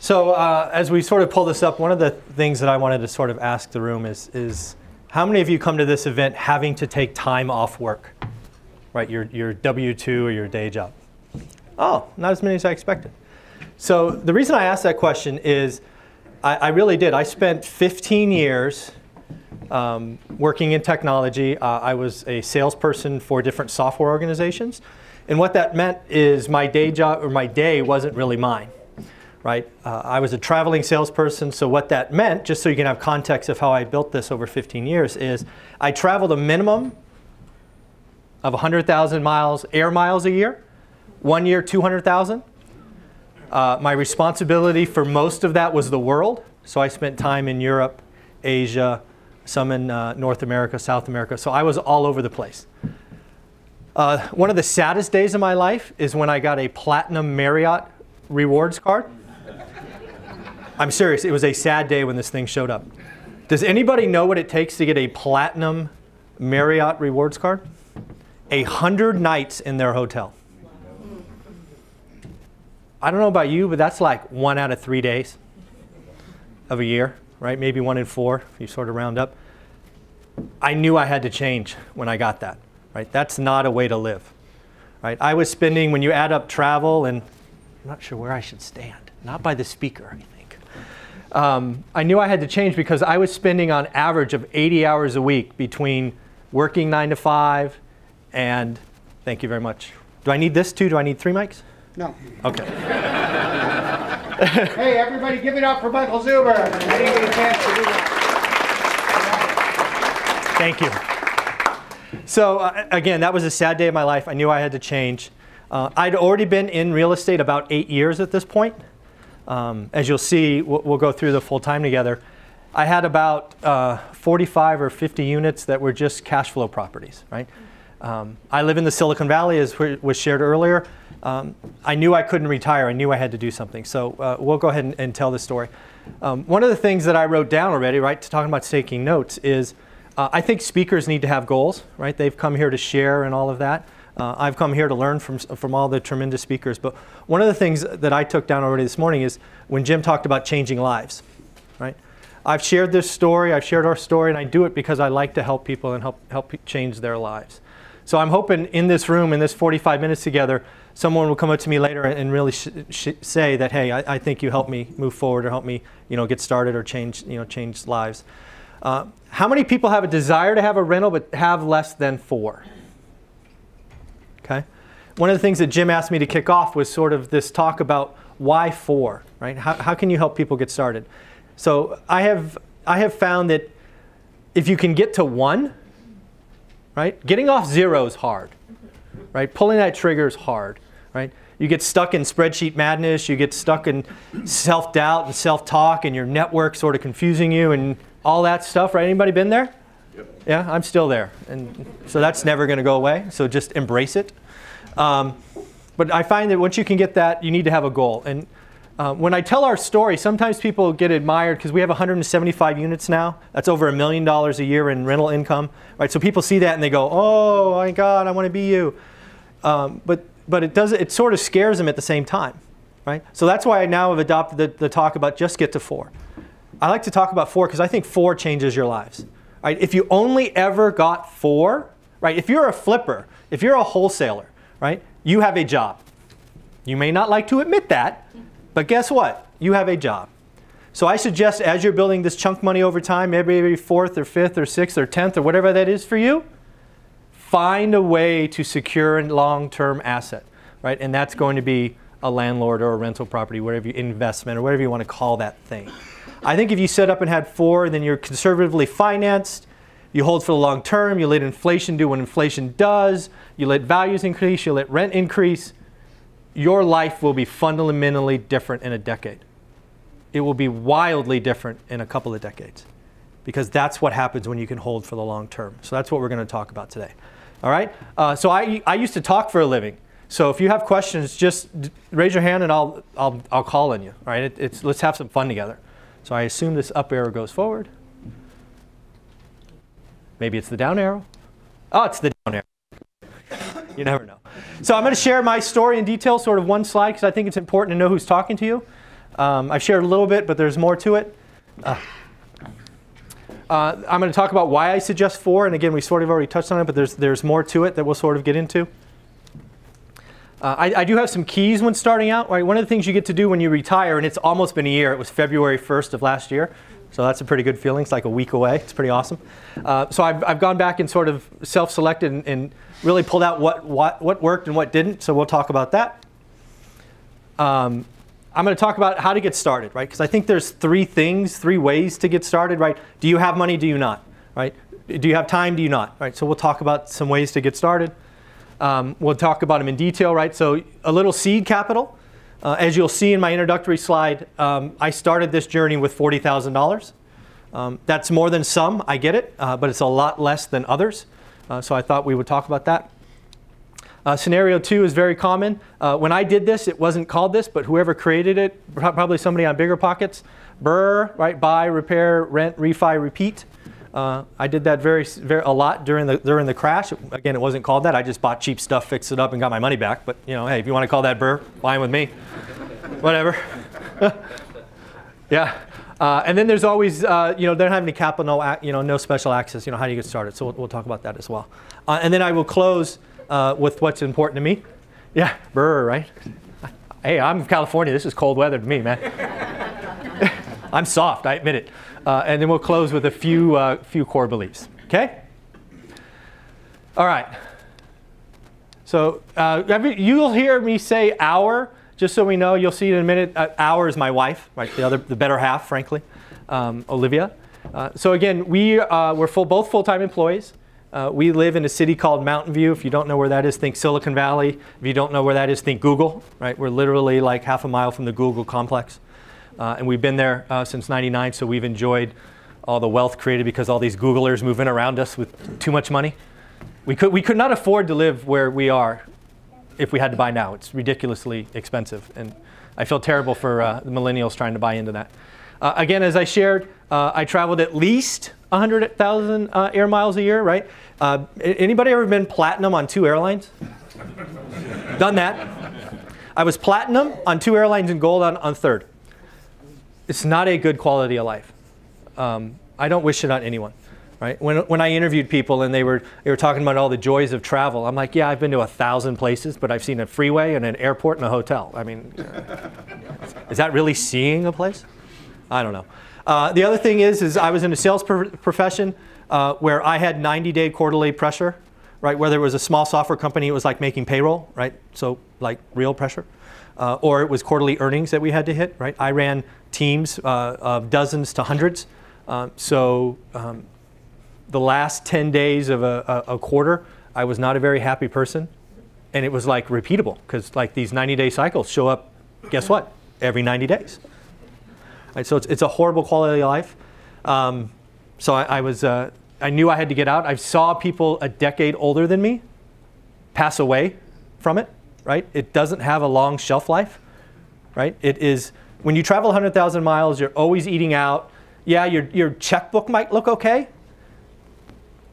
So uh, as we sort of pull this up, one of the things that I wanted to sort of ask the room is, is how many of you come to this event having to take time off work? Right, your, your W-2 or your day job? Oh, not as many as I expected. So the reason I asked that question is I, I really did. I spent 15 years um, working in technology. Uh, I was a salesperson for different software organizations. And what that meant is my day job or my day wasn't really mine. Right? Uh, I was a traveling salesperson, so what that meant, just so you can have context of how I built this over 15 years, is I traveled a minimum of 100,000 miles, air miles a year. One year, 200,000. Uh, my responsibility for most of that was the world. So I spent time in Europe, Asia, some in uh, North America, South America. So I was all over the place. Uh, one of the saddest days of my life is when I got a platinum Marriott rewards card. I'm serious, it was a sad day when this thing showed up. Does anybody know what it takes to get a platinum Marriott rewards card? A hundred nights in their hotel. I don't know about you, but that's like one out of three days of a year, right? Maybe one in four if you sort of round up. I knew I had to change when I got that, right? That's not a way to live, right? I was spending, when you add up travel, and I'm not sure where I should stand, not by the speaker, I. Um, I knew I had to change because I was spending on average of 80 hours a week between working nine to five and, thank you very much. Do I need this too? Do I need three mics? No. Okay. hey, everybody, give it up for Michael Zuber. I didn't get a chance to do that. Thank you. So uh, again, that was a sad day of my life. I knew I had to change. Uh, I'd already been in real estate about eight years at this point. Um, as you'll see, we'll, we'll, go through the full time together. I had about uh, 45 or 50 units that were just cash flow properties, right? Um, I live in the Silicon Valley, as was shared earlier um, I knew I couldn't retire. I knew I had to do something. So uh, we'll go ahead and, and tell the story. Um, one of the things that I wrote down already, right, to talking about taking notes, is uh, I think speakers need to have goals, right? They've come here to share and all of that. Uh, I've come here to learn from, from all the tremendous speakers. But one of the things that I took down already this morning is when Jim talked about changing lives, right? I've shared this story, I've shared our story, and I do it because I like to help people and help, help change their lives. So I'm hoping in this room, in this 45 minutes together, someone will come up to me later and really say that, hey, I, I, think you helped me move forward or help me, you know, get started or change, you know, change lives. Uh, how many people have a desire to have a rental but have less than four? Okay. One of the things that Jim asked me to kick off was sort of this talk about why four, right? How, how can you help people get started? So I have, I have found that if you can get to one, right? Getting off zero is hard, right? Pulling that trigger is hard right? You get stuck in spreadsheet madness, you get stuck in self doubt and self talk, and your network sort of confusing you and all that stuff, right? Anybody been there? Yeah, I'm still there. And so that's never going to go away, so just embrace it. Um, but I find that once you can get that, you need to have a goal. And uh, when I tell our story, sometimes people get admired because we have 175 units now. That's over a million dollars a year in rental income, right? So people see that and they go, "Oh my God, I want to be you." Um, but but it does it sort of scares them at the same time, right? So that's why I now have adopted the, the talk about just get to four. I like to talk about four because I think four changes your lives. Right? If you only ever got four, right? If you're a flipper, if you're a wholesaler, right? You have a job. You may not like to admit that, but guess what? You have a job. So I suggest as you're building this chunk money over time, maybe every fourth or fifth or sixth or tenth or whatever that is for you, find a way to secure a long-term asset, right? And that's going to be a landlord or a rental property, whatever you investment or whatever you want to call that thing. I think if you set up and had four, and then you're conservatively financed, you hold for the long term, you let inflation do what inflation does, you let values increase, you let rent increase, your life will be fundamentally different in a decade. It will be wildly different in a couple of decades because that's what happens when you can hold for the long term. So that's what we're going to talk about today. All right? Uh, so I, I used to talk for a living. So if you have questions, just raise your hand and I'll, I'll, I'll call on you. All right? It, it's, let's have some fun together. So I assume this up arrow goes forward. Maybe it's the down arrow. Oh, it's the down arrow. you never know. So I'm going to share my story in detail, sort of one slide, because I think it's important to know who's talking to you. Um, I've shared a little bit, but there's more to it. Uh, uh, I'm going to talk about why I suggest four, and again, we sort of already touched on it, but there's, there's more to it that we'll sort of get into. Uh, I, I, do have some keys when starting out. Right? One of the things you get to do when you retire, and it's almost been a year, it was February 1st of last year, so that's a pretty good feeling. It's like a week away. It's pretty awesome. Uh, so I've, I've gone back and sort of self-selected and, and, really pulled out what, what, what worked and what didn't, so we'll talk about that. Um, I'm going to talk about how to get started, right? Because I think there's three things, three ways to get started, right? Do you have money? Do you not? Right? Do you have time? Do you not? Right? So we'll talk about some ways to get started. Um, we'll talk about them in detail, right? So a little seed capital. Uh, as you'll see in my introductory slide, um, I started this journey with $40,000. Um, that's more than some, I get it, uh, but it's a lot less than others. Uh, so I thought we would talk about that. Uh, scenario two is very common. Uh, when I did this, it wasn't called this, but whoever created it, probably somebody on Bigger Pockets, BRRRR, right? Buy, repair, rent, refi, repeat. Uh, I did that very, very a lot during the during the crash. Again, it wasn't called that. I just bought cheap stuff, fixed it up, and got my money back. But you know, hey, if you want to call that burr, fine with me. Whatever. yeah. Uh, and then there's always, uh, you know, they don't have any capital, no, you know, no special access. You know, how do you get started? So we'll, we'll talk about that as well. Uh, and then I will close uh, with what's important to me. Yeah, burr, right? Hey, I'm from California. This is cold weather to me, man. I'm soft, I admit it. Uh, and then we'll close with a few, uh, few core beliefs. Okay? All right. So uh, you'll hear me say our, just so we know. You'll see in a minute. Uh, our is my wife, right? The other, the better half, frankly, um, Olivia. Uh, so again, we uh, we're full, both full-time employees. Uh, we live in a city called Mountain View. If you don't know where that is, think Silicon Valley. If you don't know where that is, think Google. Right? We're literally like half a mile from the Google complex, uh, and we've been there uh, since '99. So we've enjoyed all the wealth created because all these Googlers moving around us with too much money. We could we could not afford to live where we are if we had to buy now. It's ridiculously expensive, and I feel terrible for uh, the millennials trying to buy into that. Uh, again, as I shared, uh, I traveled at least 100,000 uh, air miles a year, right? Anybody ever been platinum on two airlines? Done that. I was platinum on two airlines and gold on, on third. It's not a good quality of life. Um, I don't wish it on anyone. Right? When, when I interviewed people and they were, they were talking about all the joys of travel, I'm like, yeah, I've been to a thousand places, but I've seen a freeway and an airport and a hotel. I mean, is that really seeing a place? I don't know. Uh, the other thing is, is I was in a sales profession uh, where I had 90-day quarterly pressure, right? Whether it was a small software company, it was like making payroll, right? So like real pressure. Uh, or it was quarterly earnings that we had to hit, right? I ran teams uh, of dozens to hundreds. Uh, so um, the last 10 days of a, a, a quarter, I was not a very happy person. And it was like repeatable because like these 90-day cycles show up, guess what? Every 90 days. Right? So it's, it's a horrible quality of life. Um, so I, I was, uh, I knew I had to get out. I saw people a decade older than me pass away from it, right? It doesn't have a long shelf life, right? It is, when you travel 100,000 miles, you're always eating out. Yeah, your, your checkbook might look okay,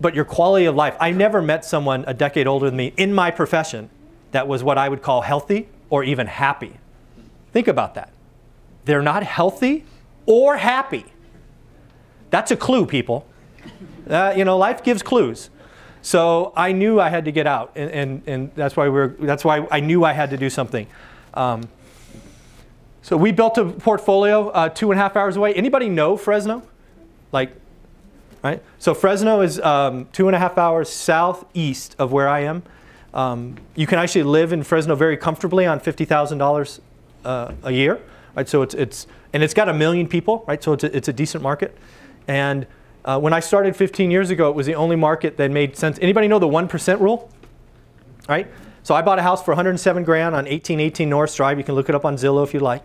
but your quality of life. I never met someone a decade older than me in my profession that was what I would call healthy or even happy. Think about that they're not healthy or happy. That's a clue, people. Uh, you know, life gives clues. So I knew I had to get out, and, and, and that's, why we're, that's why I knew I had to do something. Um, so we built a portfolio uh, two and a half hours away. Anybody know Fresno? Like, right? So Fresno is um, two and a half hours southeast of where I am. Um, you can actually live in Fresno very comfortably on $50,000 uh, a year right? So it's, it's and it's got a million people, right? So it's a, it's a decent market. And uh, when I started 15 years ago, it was the only market that made sense. Anybody know the 1% rule? Right? So I bought a house for 107 grand on 1818 North Drive. You can look it up on Zillow if you like.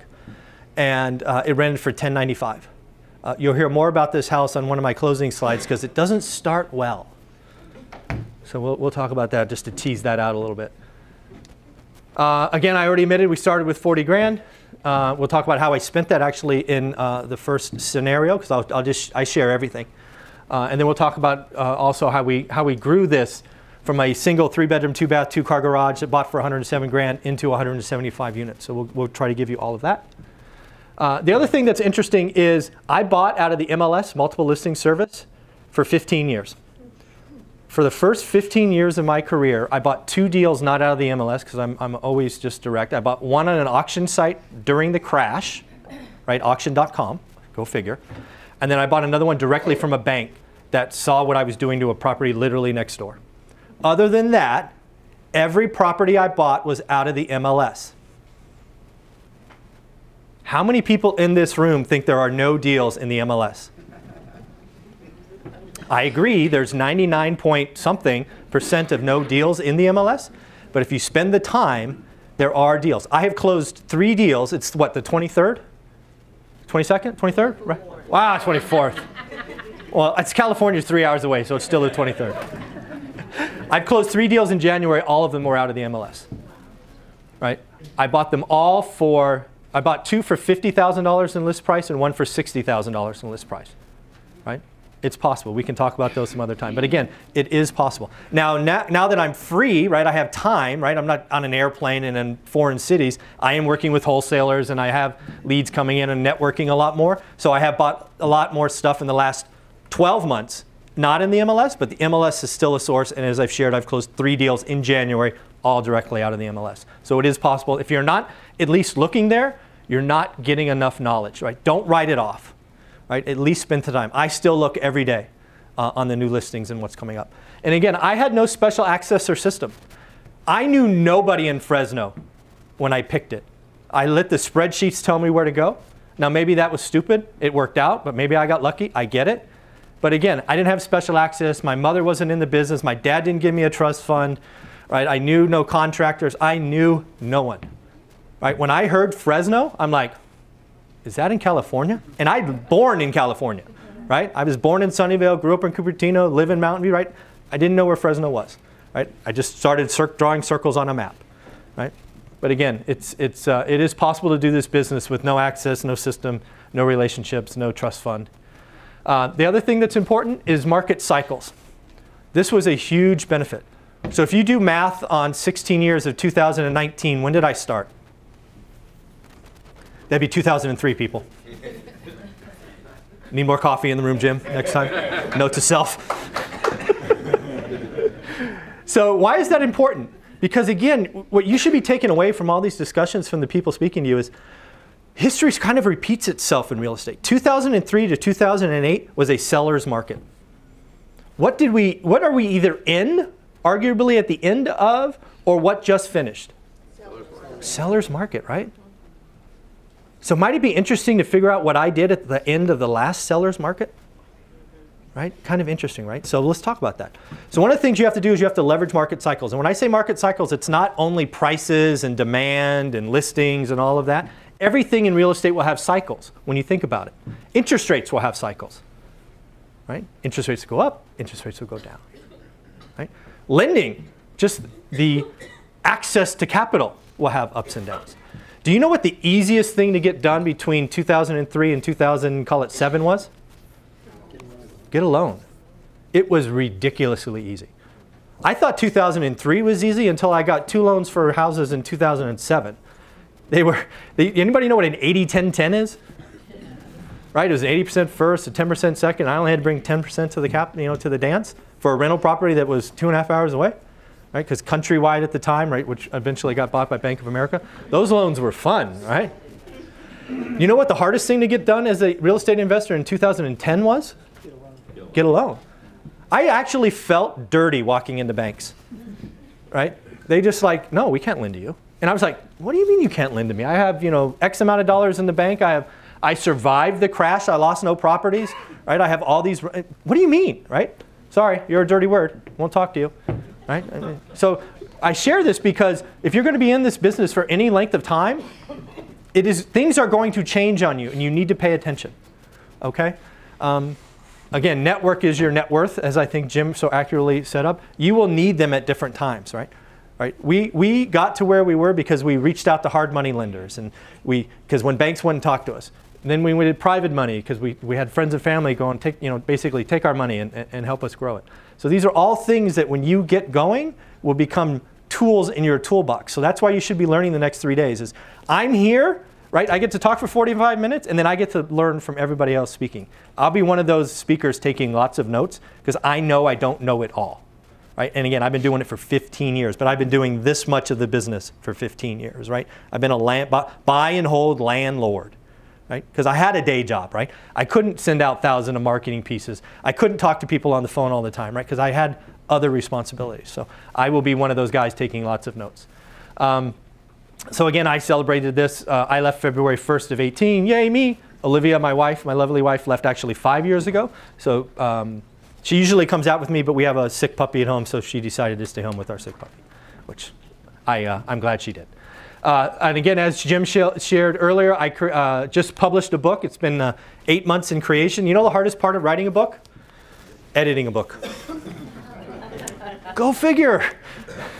And uh, it rented for 1095. Uh, you'll hear more about this house on one of my closing slides because it doesn't start well. So we'll, we'll talk about that just to tease that out a little bit. Uh, again, I already admitted we started with 40 grand. Uh, we'll talk about how I spent that actually in uh, the first scenario because I'll, I'll, just I share everything, uh, and then we'll talk about uh, also how we how we grew this from a single three bedroom, two bath, two car garage that bought for 107 grand into 175 units. So we'll, we'll try to give you all of that. Uh, the other thing that's interesting is I bought out of the MLS, multiple listing service, for 15 years. For the first 15 years of my career, I bought two deals not out of the MLS because I'm, I'm always just direct. I bought one on an auction site during the crash, right? Auction.com, go figure. And then I bought another one directly from a bank that saw what I was doing to a property literally next door. Other than that, every property I bought was out of the MLS. How many people in this room think there are no deals in the MLS? I agree, there's 99 point something percent of no deals in the MLS, but if you spend the time, there are deals. I have closed three deals. It's what, the 23rd? 22nd? 23rd? Right. Ah, wow, 24th. Well, it's California, three hours away, so it's still the 23rd. I've closed three deals in January. All of them were out of the MLS. Right? I bought them all for, I bought two for $50,000 in list price and one for $60,000 in list price. Right? It's possible. We can talk about those some other time. But again, it is possible. Now, now, now that I'm free, right, I have time, right, I'm not on an airplane and in foreign cities. I am working with wholesalers and I have leads coming in and networking a lot more. So I have bought a lot more stuff in the last 12 months, not in the MLS, but the MLS is still a source. And as I've shared, I've closed three deals in January, all directly out of the MLS. So it is possible. If you're not at least looking there, you're not getting enough knowledge, right? Don't write it off right? At least spend the time. I still look every day uh, on the new listings and what's coming up. And again, I had no special access or system. I knew nobody in Fresno when I picked it. I let the spreadsheets tell me where to go. Now, maybe that was stupid. It worked out, but maybe I got lucky. I get it. But again, I didn't have special access. My mother wasn't in the business. My dad didn't give me a trust fund. Right? I knew no contractors. I knew no one. Right? When I heard Fresno, I'm like, is that in California? And I was born in California, right? I was born in Sunnyvale, grew up in Cupertino, live in Mountain View, right? I didn't know where Fresno was, right? I just started cir drawing circles on a map, right? But again, it's, it's, uh, it is possible to do this business with no access, no system, no relationships, no trust fund. Uh, the other thing that's important is market cycles. This was a huge benefit. So if you do math on 16 years of 2019, when did I start? That'd be 2003, people. Need more coffee in the room, Jim, next time? Note to self. so, why is that important? Because again, what you should be taking away from all these discussions from the people speaking to you is history kind of repeats itself in real estate. 2003 to 2008 was a seller's market. What did we what are we either in, arguably at the end of, or what just finished? Seller's market, seller's market right? So might it be interesting to figure out what I did at the end of the last seller's market? Right? Kind of interesting, right? So let's talk about that. So one of the things you have to do is you have to leverage market cycles. And when I say market cycles, it's not only prices and demand and listings and all of that. Everything in real estate will have cycles when you think about it. Interest rates will have cycles. Right? Interest rates will go up, interest rates will go down. Right? Lending, just the access to capital will have ups and downs. Do you know what the easiest thing to get done between 2003 and 2000, call it seven, was? Get a loan. It was ridiculously easy. I thought 2003 was easy until I got two loans for houses in 2007. They were, they, anybody know what an 80-10-10 is? Right, it was 80% first, a 10% second. I only had to bring 10% to the cap, you know, to the dance for a rental property that was two and a half hours away right? Because Countrywide at the time, right, which eventually got bought by Bank of America, those loans were fun, right? You know what the hardest thing to get done as a real estate investor in 2010 was? Get a loan. Get a loan. I actually felt dirty walking into banks, right? They just like, no, we can't lend to you. And I was like, what do you mean you can't lend to me? I have, you know, X amount of dollars in the bank. I have, I survived the crash. I lost no properties, right? I have all these. What do you mean, right? Sorry, you're a dirty word. Won't talk to you right? So I share this because if you're going to be in this business for any length of time, it is things are going to change on you, and you need to pay attention. Okay. Um, again, network is your net worth, as I think Jim so accurately set up. You will need them at different times, right? Right. We, we got to where we were because we reached out to hard money lenders, and we because when banks wouldn't talk to us, then we did private money because we, we had friends and family go and take you know basically take our money and, and help us grow it. So these are all things that when you get going will become tools in your toolbox. So that's why you should be learning the next three days is I'm here, right? I get to talk for 45 minutes and then I get to learn from everybody else speaking. I'll be one of those speakers taking lots of notes because I know I don't know it all. Right? And again, I've been doing it for 15 years, but I've been doing this much of the business for 15 years, right? I've been a land, buy and hold landlord, right? Because I had a day job, right? I couldn't send out thousands of marketing pieces. I couldn't talk to people on the phone all the time, right? Because I had other responsibilities. So I will be one of those guys taking lots of notes. Um, so again, I celebrated this. Uh, I left February 1st of 18. Yay, me. Olivia, my wife, my lovely wife, left actually five years ago. So um, she usually comes out with me, but we have a sick puppy at home, so she decided to stay home with our sick puppy, which I, uh, I'm glad she did. Uh, and again, as Jim sh shared earlier, I uh, just published a book. It's been uh, eight months in creation. You know the hardest part of writing a book? Editing a book. Go figure.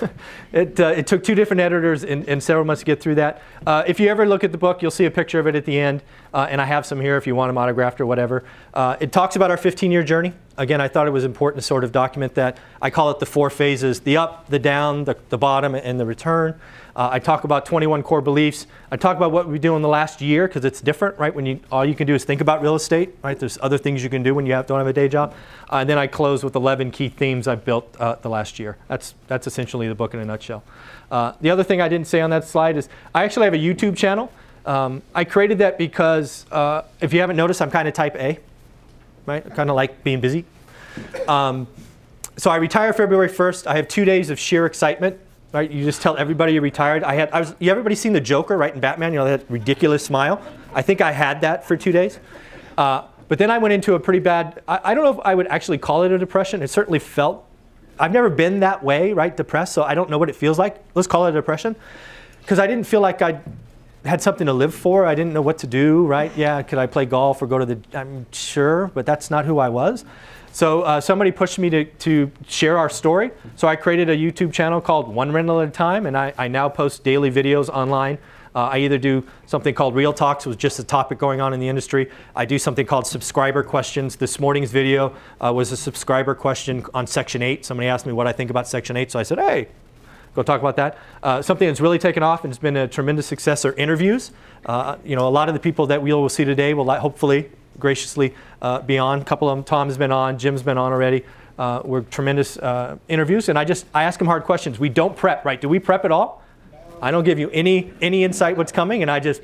it, uh, it took two different editors and, and, several months to get through that. Uh, if you ever look at the book, you'll see a picture of it at the end, uh, and I have some here if you want them autographed or whatever. Uh, it talks about our 15-year journey. Again, I thought it was important to sort of document that. I call it the four phases, the up, the down, the, the bottom, and the return. Uh, I talk about 21 core beliefs. I talk about what we do in the last year because it's different, right? When you all you can do is think about real estate, right? There's other things you can do when you have, don't have a day job. Uh, and then I close with 11 key themes I've built the last year. That's that's essentially the book in a nutshell. Uh, the other thing I didn't say on that slide is I actually have a YouTube channel. Um, I created that because uh, if you haven't noticed, I'm kind of type A, right? Kind of like being busy. Um, so I retire February 1st. I have two days of sheer excitement. Right? You just tell everybody you're retired. I had, I was, you everybody seen the Joker, right, in Batman? You know, that ridiculous smile. I think I had that for two days. Uh, but then I went into a pretty bad, I, I, don't know if I would actually call it a depression. It certainly felt, I've never been that way, right, depressed, so I don't know what it feels like. Let's call it a depression. Because I didn't feel like I had something to live for. I didn't know what to do, right? Yeah, could I play golf or go to the, I'm sure, but that's not who I was. So uh, somebody pushed me to, to share our story. So I created a YouTube channel called One Rental at a Time, and I, I now post daily videos online. Uh, I either do something called Real Talks, is just a topic going on in the industry. I do something called subscriber questions. This morning's video uh, was a subscriber question on Section 8. Somebody asked me what I think about Section 8, so I said, hey, go talk about that. Uh, something that's really taken off and has been a tremendous success are interviews. Uh, you know, a lot of the people that we will see today will hopefully graciously uh, be on. A couple of them, Tom's been on, Jim's been on already. Uh, were tremendous uh, interviews, and I just I ask them hard questions. We don't prep, right? Do we prep at all? I don't give you any any insight what's coming, and I just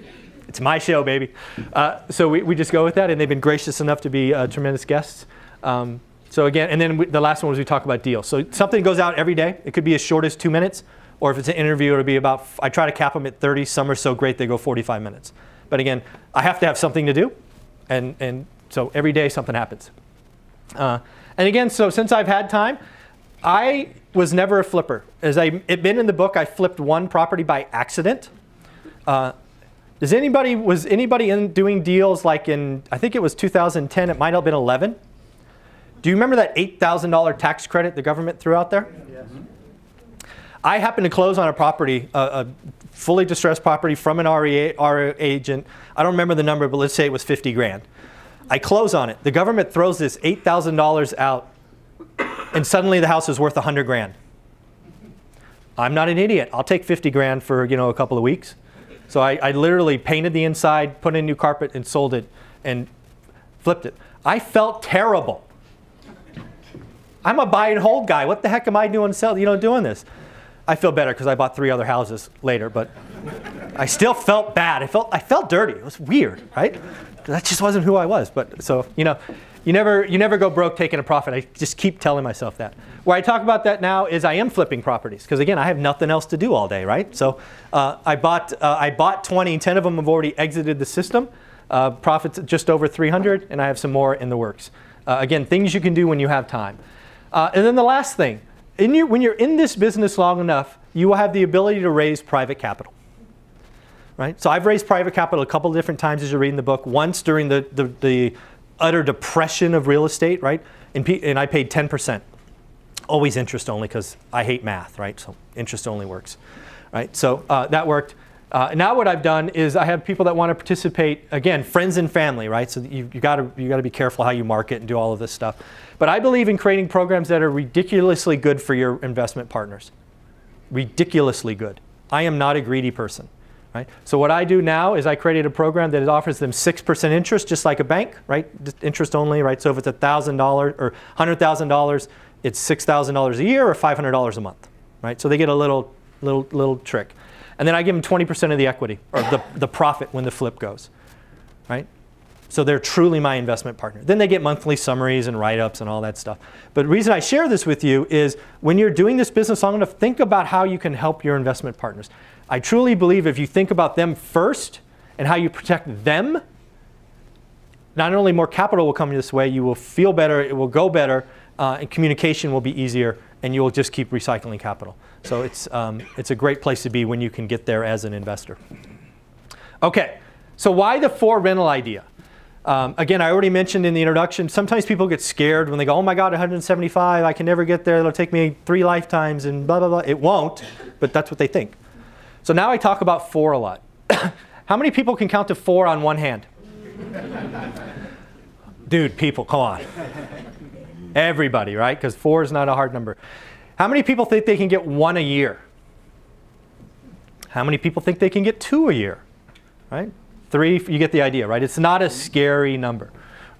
it's my show, baby. Uh, so we, we just go with that, and they've been gracious enough to be uh, tremendous guests. Um, so again, and then we, the last one was we talk about deals. So something goes out every day. It could be as short as two minutes, or if it's an interview, it'll be about. I try to cap them at 30. Some are so great they go 45 minutes. But again, I have to have something to do. And, and so every day something happens. Uh, and again, so since I've had time, I was never a flipper. As I it been in the book, I flipped one property by accident. Uh, does anybody was anybody in doing deals like in I think it was 2010? It might have been 11. Do you remember that $8,000 tax credit the government threw out there? Yes. I happened to close on a property, a, a fully distressed property from an REA, REA agent. I don't remember the number, but let's say it was 50 grand. I close on it. The government throws this $8,000 out, and suddenly the house is worth 100 grand. I'm not an idiot. I'll take 50 grand for you know a couple of weeks. So I, I literally painted the inside, put in new carpet, and sold it, and flipped it. I felt terrible. I'm a buy and hold guy. What the heck am I doing? Sell, you know, doing this. I feel better because I bought three other houses later, but I still felt bad. I felt, I felt dirty. It was weird, right? That just wasn't who I was. But so, you know, you never, you never go broke taking a profit. I just keep telling myself that. Where I talk about that now is I am flipping properties because again, I have nothing else to do all day, right? So uh, I, bought, uh, I bought 20, 10 of them have already exited the system. Uh, profits just over 300, and I have some more in the works. Uh, again, things you can do when you have time. Uh, and then the last thing, your, when you're in this business long enough, you will have the ability to raise private capital. Right? So I've raised private capital a couple different times as you're reading the book. Once during the, the, the utter depression of real estate, right? And, and I paid 10%. Always interest only because I hate math, right? So interest only works, right? So uh, that worked. Uh, now what I've done is I have people that want to participate, again, friends and family, right? So you, you got to you got to be careful how you market and do all of this stuff. But I believe in creating programs that are ridiculously good for your investment partners. Ridiculously good. I am not a greedy person. Right? So what I do now is I created a program that offers them 6% interest, just like a bank, right? Just interest only, right? So if it's $1,000 or $100,000, it's $6,000 a year or $500 a month, right? So they get a little, little, little trick. And then I give them 20% of the equity or the, the profit when the flip goes, right? So they're truly my investment partner. Then they get monthly summaries and write-ups and all that stuff. But the reason I share this with you is when you're doing this business long enough, think about how you can help your investment partners. I truly believe if you think about them first and how you protect them, not only more capital will come this way, you will feel better, it will go better, uh, and communication will be easier, and you will just keep recycling capital. So it's, um, it's a great place to be when you can get there as an investor. Okay, so why the four rental idea? Um, again, I already mentioned in the introduction, sometimes people get scared when they go, oh my God, 175, I can never get there, it'll take me three lifetimes and blah, blah, blah. It won't, but that's what they think. So now I talk about four a lot. How many people can count to four on one hand? Dude, people, come on. Everybody, right? Because four is not a hard number. How many people think they can get one a year? How many people think they can get two a year? Right? Three, you get the idea, right? It's not a scary number,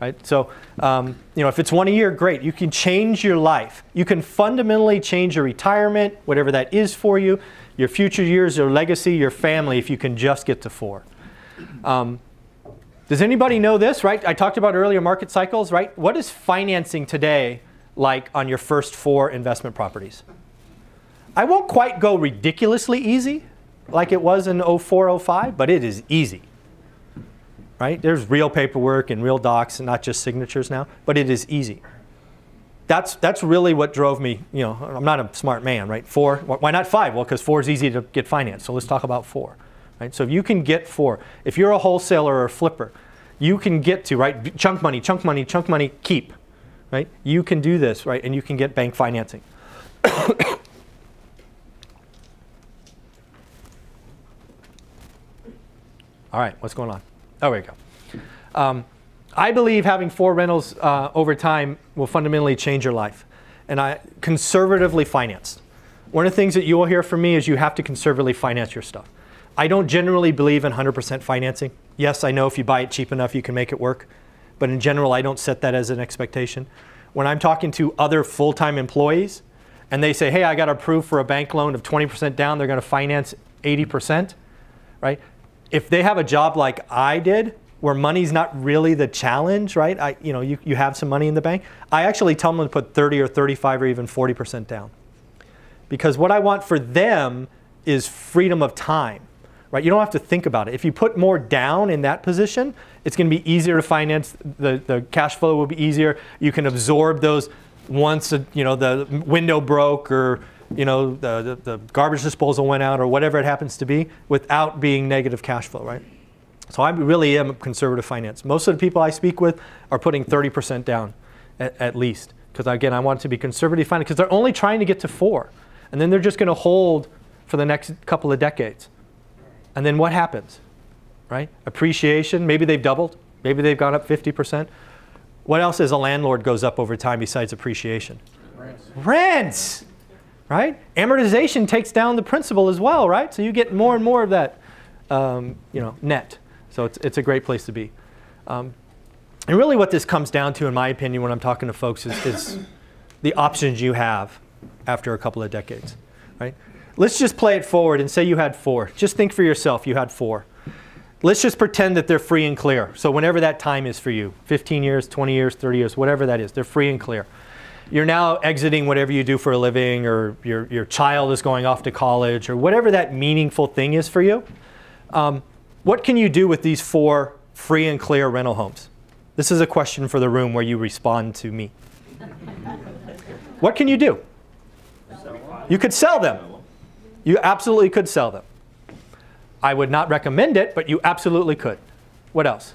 right? So, um, you know, if it's one a year, great. You can change your life. You can fundamentally change your retirement, whatever that is for you, your future years, your legacy, your family, if you can just get to four. Um, does anybody know this, right? I talked about earlier market cycles, right? What is financing today like on your first four investment properties? I won't quite go ridiculously easy like it was in 04, 05, but it is easy, right? There's real paperwork and real docs and not just signatures now, but it is easy. That's, that's really what drove me, you know, I'm not a smart man, right? Four, why not five? Well, because four is easy to get financed, so let's talk about four. Right? So if you can get four, if you're a wholesaler or a flipper, you can get to, right, chunk money, chunk money, chunk money, keep, right? You can do this, right, and you can get bank financing. All right, what's going on? Oh, there we go. Um, I believe having four rentals uh, over time will fundamentally change your life. And I conservatively financed. One of the things that you will hear from me is you have to conservatively finance your stuff. I don't generally believe in 100% financing. Yes, I know if you buy it cheap enough, you can make it work. But in general, I don't set that as an expectation. When I'm talking to other full-time employees and they say, hey, I got approved for a bank loan of 20% down, they're going to finance 80%, right? If they have a job like I did, where money's not really the challenge, right? I, you know, you, you have some money in the bank. I actually tell them to put 30 or 35 or even 40% down. Because what I want for them is freedom of time right? You don't have to think about it. If you put more down in that position, it's going to be easier to finance. The, the cash flow will be easier. You can absorb those once uh, you know the window broke or you know the, the, the garbage disposal went out or whatever it happens to be without being negative cash flow, right? So I really am conservative finance. Most of the people I speak with are putting 30% down at, at least. Because again, I want to be conservative finance because they're only trying to get to four. And then they're just going to hold for the next couple of decades. And then what happens? Right? Appreciation, maybe they've doubled, maybe they've gone up 50%. What else as a landlord goes up over time besides appreciation? Rents. Rents, right? Amortization takes down the principal as well, right? So you get more and more of that, um, you know, net. So it's, it's a great place to be. Um, and really what this comes down to, in my opinion, when I'm talking to folks is, is the options you have after a couple of decades, right? Let's just play it forward and say you had four. Just think for yourself, you had four. Let's just pretend that they're free and clear. So whenever that time is for you, 15 years, 20 years, 30 years, whatever that is, they're free and clear. You're now exiting whatever you do for a living or your, your child is going off to college or whatever that meaningful thing is for you. Um, what can you do with these four free and clear rental homes? This is a question for the room where you respond to me. what can you do? You could sell them. You absolutely could sell them. I would not recommend it, but you absolutely could. What else?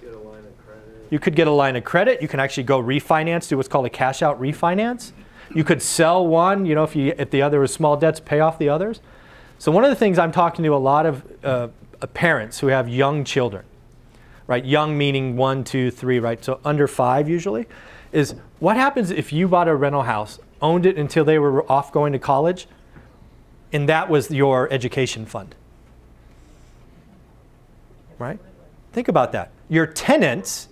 You could get a line of credit. You can actually go refinance, do what's called a cash out refinance. You could sell one, you know, if, you, if the other is small debts, pay off the others. So one of the things I'm talking to a lot of uh, Uh, parents who have young children, right? Young meaning one, two, three, right? So under five usually, is what happens if you bought a rental house, owned it until they were off going to college, and that was your education fund. right? Think about that. Your tenants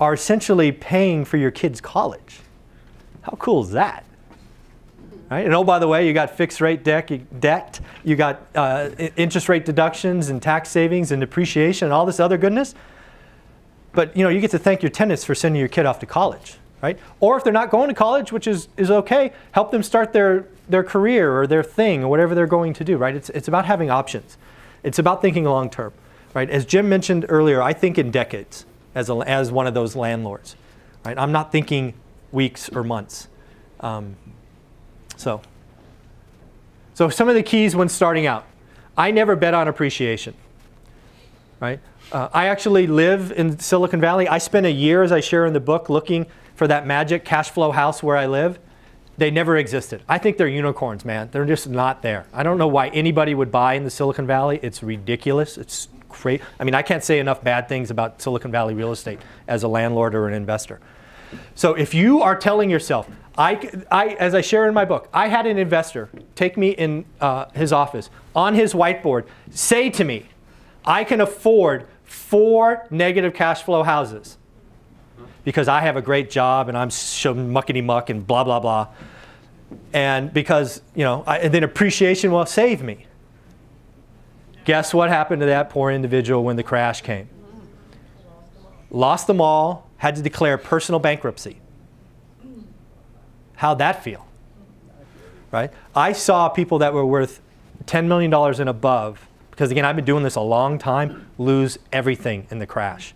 are essentially paying for your kids' college. How cool is that? Right? And oh, by the way, you got fixed rate debt, debt you got uh, interest rate deductions and tax savings and depreciation and all this other goodness. But you know, you get to thank your tenants for sending your kid off to college, right? Or if they're not going to college, which is, is okay, help them start their, their career or their thing or whatever they're going to do, right? It's, it's about having options. It's about thinking long term, right? As Jim mentioned earlier, I think in decades as, a, as one of those landlords, right? I'm not thinking weeks or months. Um, so, so some of the keys when starting out. I never bet on appreciation, right? Uh, I actually live in Silicon Valley. I spent a year, as I share in the book, looking for that magic cash flow house where I live. They never existed. I think they're unicorns, man. They're just not there. I don't know why anybody would buy in the Silicon Valley. It's ridiculous. It's great. I mean, I can't say enough bad things about Silicon Valley real estate as a landlord or an investor. So if you are telling yourself, I, I, as I share in my book, I had an investor take me in uh, his office on his whiteboard, say to me, I can afford four negative cash flow houses because I have a great job and I'm so muckety muck and blah, blah, blah. And because, you know, I, and then appreciation will save me. Guess what happened to that poor individual when the crash came? Lost them all, had to declare personal bankruptcy. How'd that feel? Right? I saw people that were worth $10 million and above because again, I've been doing this a long time, lose everything in the crash.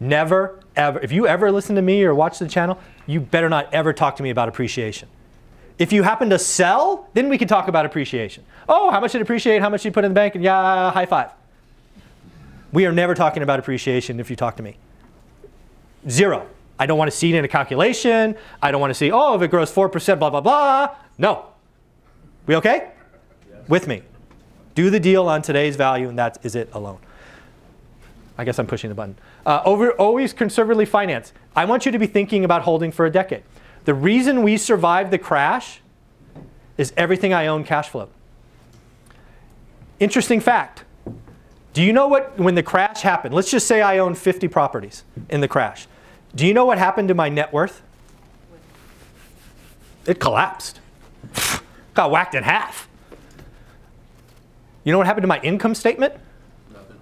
Never, ever, if you ever listen to me or watch the channel, you better not ever talk to me about appreciation. If you happen to sell, then we can talk about appreciation. Oh, how much did appreciate? How much did you put in the bank? And yeah, high five. We are never talking about appreciation if you talk to me. Zero. I don't want to see it in a calculation. I don't want to see, oh, if it grows 4%, blah, blah, blah. No. We okay? With me. Do the deal on today's value, and that is it alone. I guess I'm pushing the button. Uh, over, always conservatively finance. I want you to be thinking about holding for a decade. The reason we survived the crash is everything I own cash flow. Interesting fact. Do you know what, when the crash happened, let's just say I own 50 properties in the crash. Do you know what happened to my net worth? It collapsed. Got whacked in half. You know what happened to my income statement? Nothing.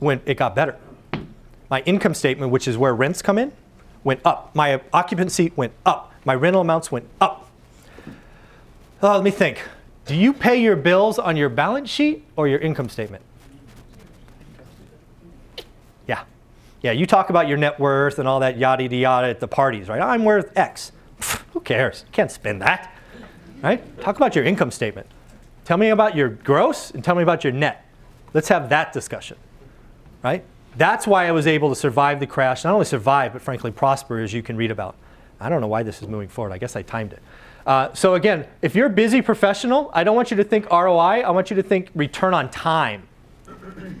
When it got better. My income statement, which is where rents come in, went up. My occupancy went up. My rental amounts went up. Oh, let me think. Do you pay your bills on your balance sheet or your income statement? Yeah. Yeah, you talk about your net worth and all that yada yada at the parties, right? I'm worth X. who cares? You can't spend that, right? Talk about your income statement. Tell me about your gross and tell me about your net. Let's have that discussion, right? That's why I was able to survive the crash. Not only survive, but frankly prosper, as you can read about. I don't know why this is moving forward. I guess I timed it. Uh, so again, if you're a busy professional, I don't want you to think ROI. I want you to think return on time.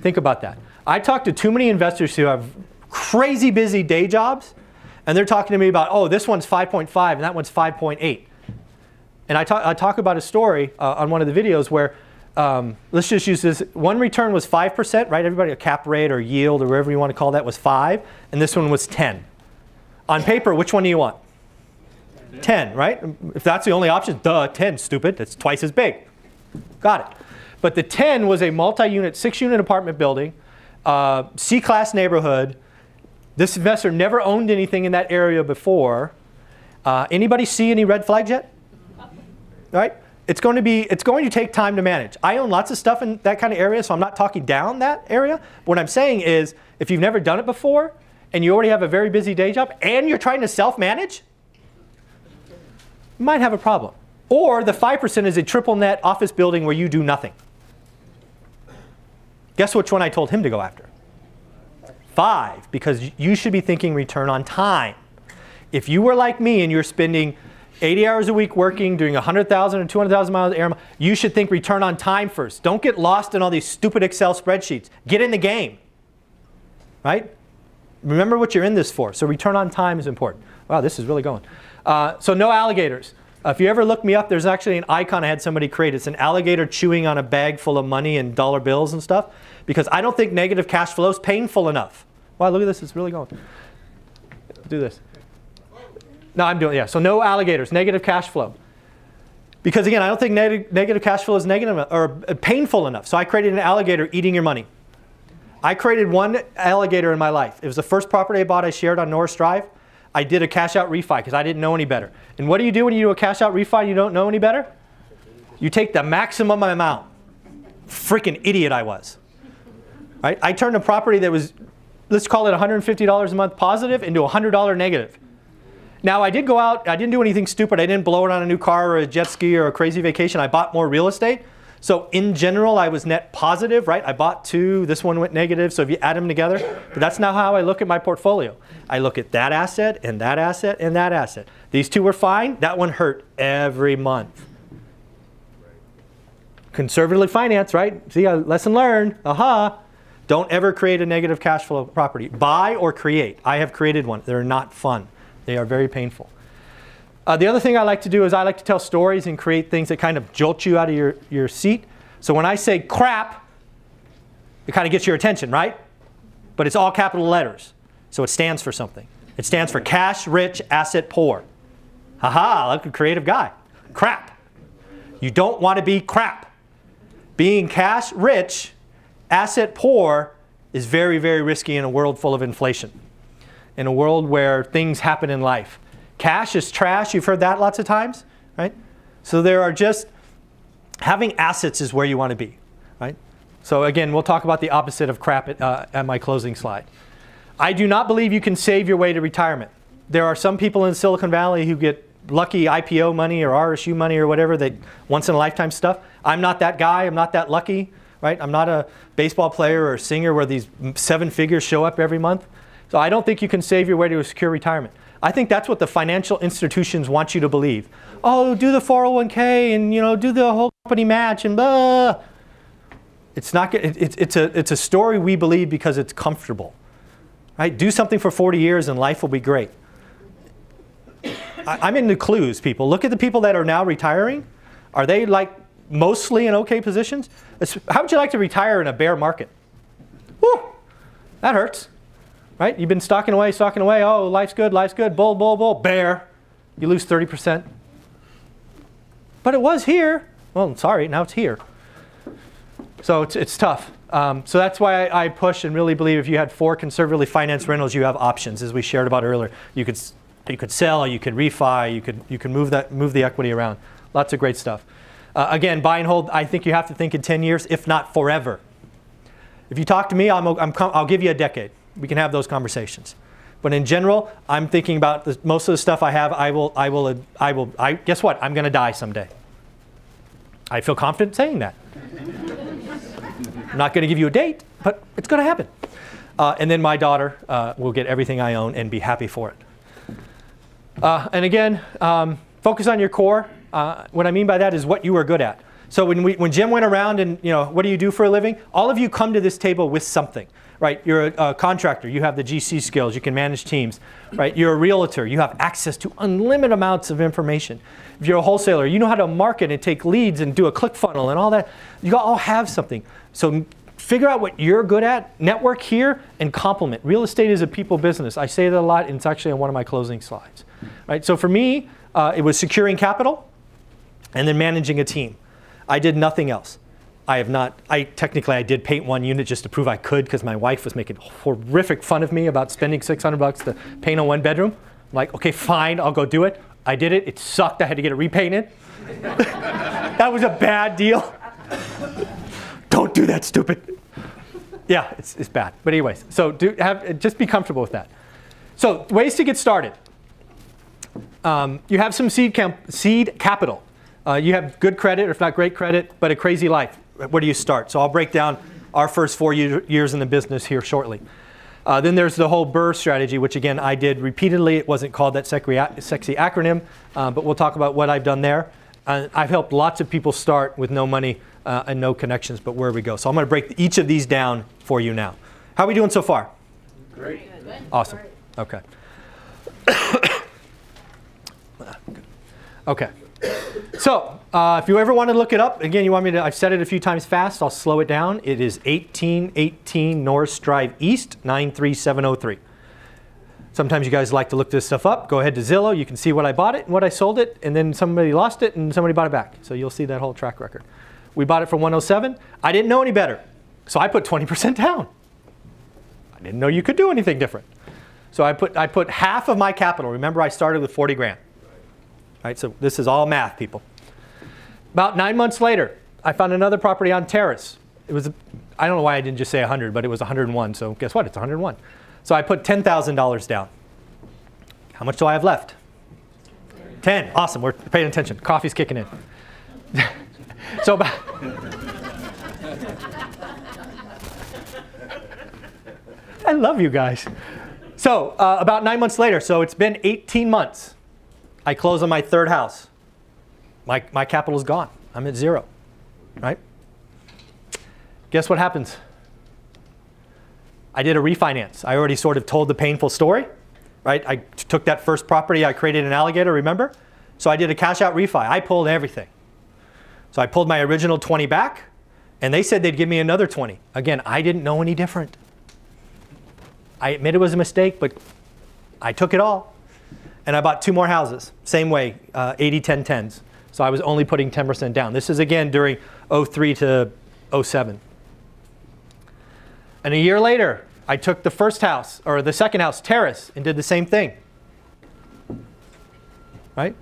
think about that. I talk to too many investors who have crazy busy day jobs, and they're talking to me about, oh, this one's 5.5 and that one's 5.8. And I talk, I talk about a story uh, on one of the videos where, um, let's just use this. One return was 5%, right? Everybody, a cap rate or yield or whatever you want to call that was 5, and this one was 10. On paper, which one do you want? 10, right? If that's the only option, duh, 10, stupid. That's twice as big. Got it. But the 10 was a multi-unit, six-unit apartment building, uh, C-class neighborhood. This investor never owned anything in that area before. Uh, anybody see any red flags yet? right? It's going to be, it's going to take time to manage. I own lots of stuff in that kind of area, so I'm not talking down that area. What I'm saying is, if you've never done it before, and you already have a very busy day job, and you're trying to self-manage, you might have a problem. Or the 5% is a triple net office building where you do nothing. Guess which one I told him to go after? Five, because you should be thinking return on time. If you were like me and you're spending 80 hours a week working, doing 100,000 or 200,000 miles air, you should think return on time first. Don't get lost in all these stupid Excel spreadsheets. Get in the game, right? Remember what you're in this for. So return on time is important. Wow, this is really going. Uh, so no alligators. Uh, if you ever look me up, there's actually an icon I had somebody create. It's an alligator chewing on a bag full of money and dollar bills and stuff. Because I don't think negative cash flow is painful enough. Wow, look at this, it's really going. Do this. No, I'm doing, yeah. So no alligators, negative cash flow. Because again, I don't think neg negative cash flow is negative or painful enough. So I created an alligator eating your money. I created one alligator in my life. It was the first property I bought I shared on Norris Drive. I did a cash out refi because I didn't know any better. And what do you do when you do a cash out refi and you don't know any better? You take the maximum amount. Freaking idiot I was. I turned a property that was, let's call it $150 a month positive into $100 negative. Now I did go out, I didn't do anything stupid. I didn't blow it on a new car or a jet ski or a crazy vacation. I bought more real estate. So in general, I was net positive, right? I bought two, this one went negative. So if you add them together, but that's not how I look at my portfolio. I look at that asset and that asset and that asset. These two were fine, that one hurt every month. Conservatively financed, right? See, a lesson learned, aha. Don't ever create a negative cash flow property. Buy or create. I have created one. They're not fun. They are very painful. Uh, the other thing I like to do is I like to tell stories and create things that kind of jolt you out of your, your seat. So when I say crap, it kind of gets your attention, right? But it's all capital letters. So it stands for something. It stands for cash rich, asset poor. Haha, look a creative guy. Crap. You don't want to be crap. Being cash rich, asset poor is very, very risky in a world full of inflation. In a world where things happen in life. Cash is trash. You've heard that lots of times, right? So there are just, having assets is where you want to be, right? So again, we'll talk about the opposite of crap at, uh, at my closing slide. I do not believe you can save your way to retirement. There are some people in Silicon Valley who get lucky IPO money or RSU money or whatever, that once in a lifetime stuff. I'm not that guy. I'm not that lucky, right? I'm not a baseball player or singer where these seven figures show up every month. So I don't think you can save your way to a secure retirement. I think that's what the financial institutions want you to believe. Oh, do the 401k and you know do the whole company match and blah. It's not. It's it's a it's a story we believe because it's comfortable, right? Do something for 40 years and life will be great. I, I'm in the clues, people. Look at the people that are now retiring. Are they like mostly in okay positions? How would you like to retire in a bear market? Whew, that hurts right? You've been stocking away, stocking away. Oh, life's good, life's good. Bull, bull, bull. Bear. You lose 30%. But it was here. Well, sorry, now it's here. So it's, it's tough. Um, so that's why I, I, push and really believe if you had four conservatively financed rentals, you have options, as we shared about earlier. You could, you could sell, you could refi, you could, you could move, that, move the equity around. Lots of great stuff. Uh, again, buy and hold, I think you have to think in 10 years, if not forever. If you talk to me, I'm, I'm, I'll give you a decade we can have those conversations. But in general, I'm thinking about the, most of the stuff I have. I will, I will, I will. I guess what? I'm going to die someday. I feel confident saying that. I'm not going to give you a date, but it's going to happen. Uh, and then my daughter uh, will get everything I own and be happy for it. Uh, and again, um, focus on your core. Uh, what I mean by that is what you are good at. So when, we, when Jim went around and, you know, what do you do for a living? All of you come to this table with something right? You're a, a, contractor, you have the GC skills, you can manage teams, right? You're a realtor, you have access to unlimited amounts of information. If you're a wholesaler, you know how to market and take leads and do a click funnel and all that. You all have something. So figure out what you're good at, network here, and complement. Real estate is a people business. I say that a lot, and it's actually on one of my closing slides. Right? So for me, uh, it was securing capital and then managing a team. I did nothing else. I have not, I technically I did paint one unit just to prove I could because my wife was making horrific fun of me about spending 600 bucks to paint a one bedroom. I'm like, okay, fine, I'll go do it. I did it, it sucked, I had to get it repainted. that was a bad deal. Don't do that, stupid. Yeah, it's, it's bad. But anyways, so do have, just be comfortable with that. So ways to get started. Um, you have some seed, seed capital. Uh, you have good credit, or if not great credit, but a crazy life where do you start? So I'll break down our first four year, years in the business here shortly. Uh, then there's the whole BRRRR strategy, which again I did repeatedly. It wasn't called that sexy acronym, uh, but we'll talk about what I've done there. Uh, I've helped lots of people start with no money uh, and no connections, but where we go. So I'm going to break each of these down for you now. How are we doing so far? Great. Awesome. Okay. okay. So, uh, if you ever want to look it up, again, you want me to, I've said it a few times fast, I'll slow it down. It is 1818 Norris Drive East, 93703. Sometimes you guys like to look this stuff up. Go ahead to Zillow, you can see what I bought it and what I sold it, and then somebody lost it and somebody bought it back. So you'll see that whole track record. We bought it for 107. I didn't know any better, so I put 20% down. I didn't know you could do anything different. So I put, I put half of my capital. Remember, I started with 40 grand. Right, so this is all math, people. About nine months later, I found another property on Terrace. It was, I don't know why I didn't just say 100, but it was 101. So guess what? It's 101. So I put $10,000 down. How much do I have left? 10. Awesome. We're paying attention. Coffee's kicking in. so about, I love you guys. So uh, about nine months later, so it's been 18 months. I close on my third house. My, my capital is gone. I'm at zero, right? Guess what happens? I did a refinance. I already sort of told the painful story, right? I took that first property, I created an alligator, remember? So I did a cash out refi. I pulled everything. So I pulled my original 20 back, and they said they'd give me another 20. Again, I didn't know any different. I admit it was a mistake, but I took it all. And I bought two more houses, same way, uh, 80, 10, 10s. So I was only putting 10% down. This is again during 03 to 07. And a year later, I took the first house, or the second house, Terrace, and did the same thing. Right?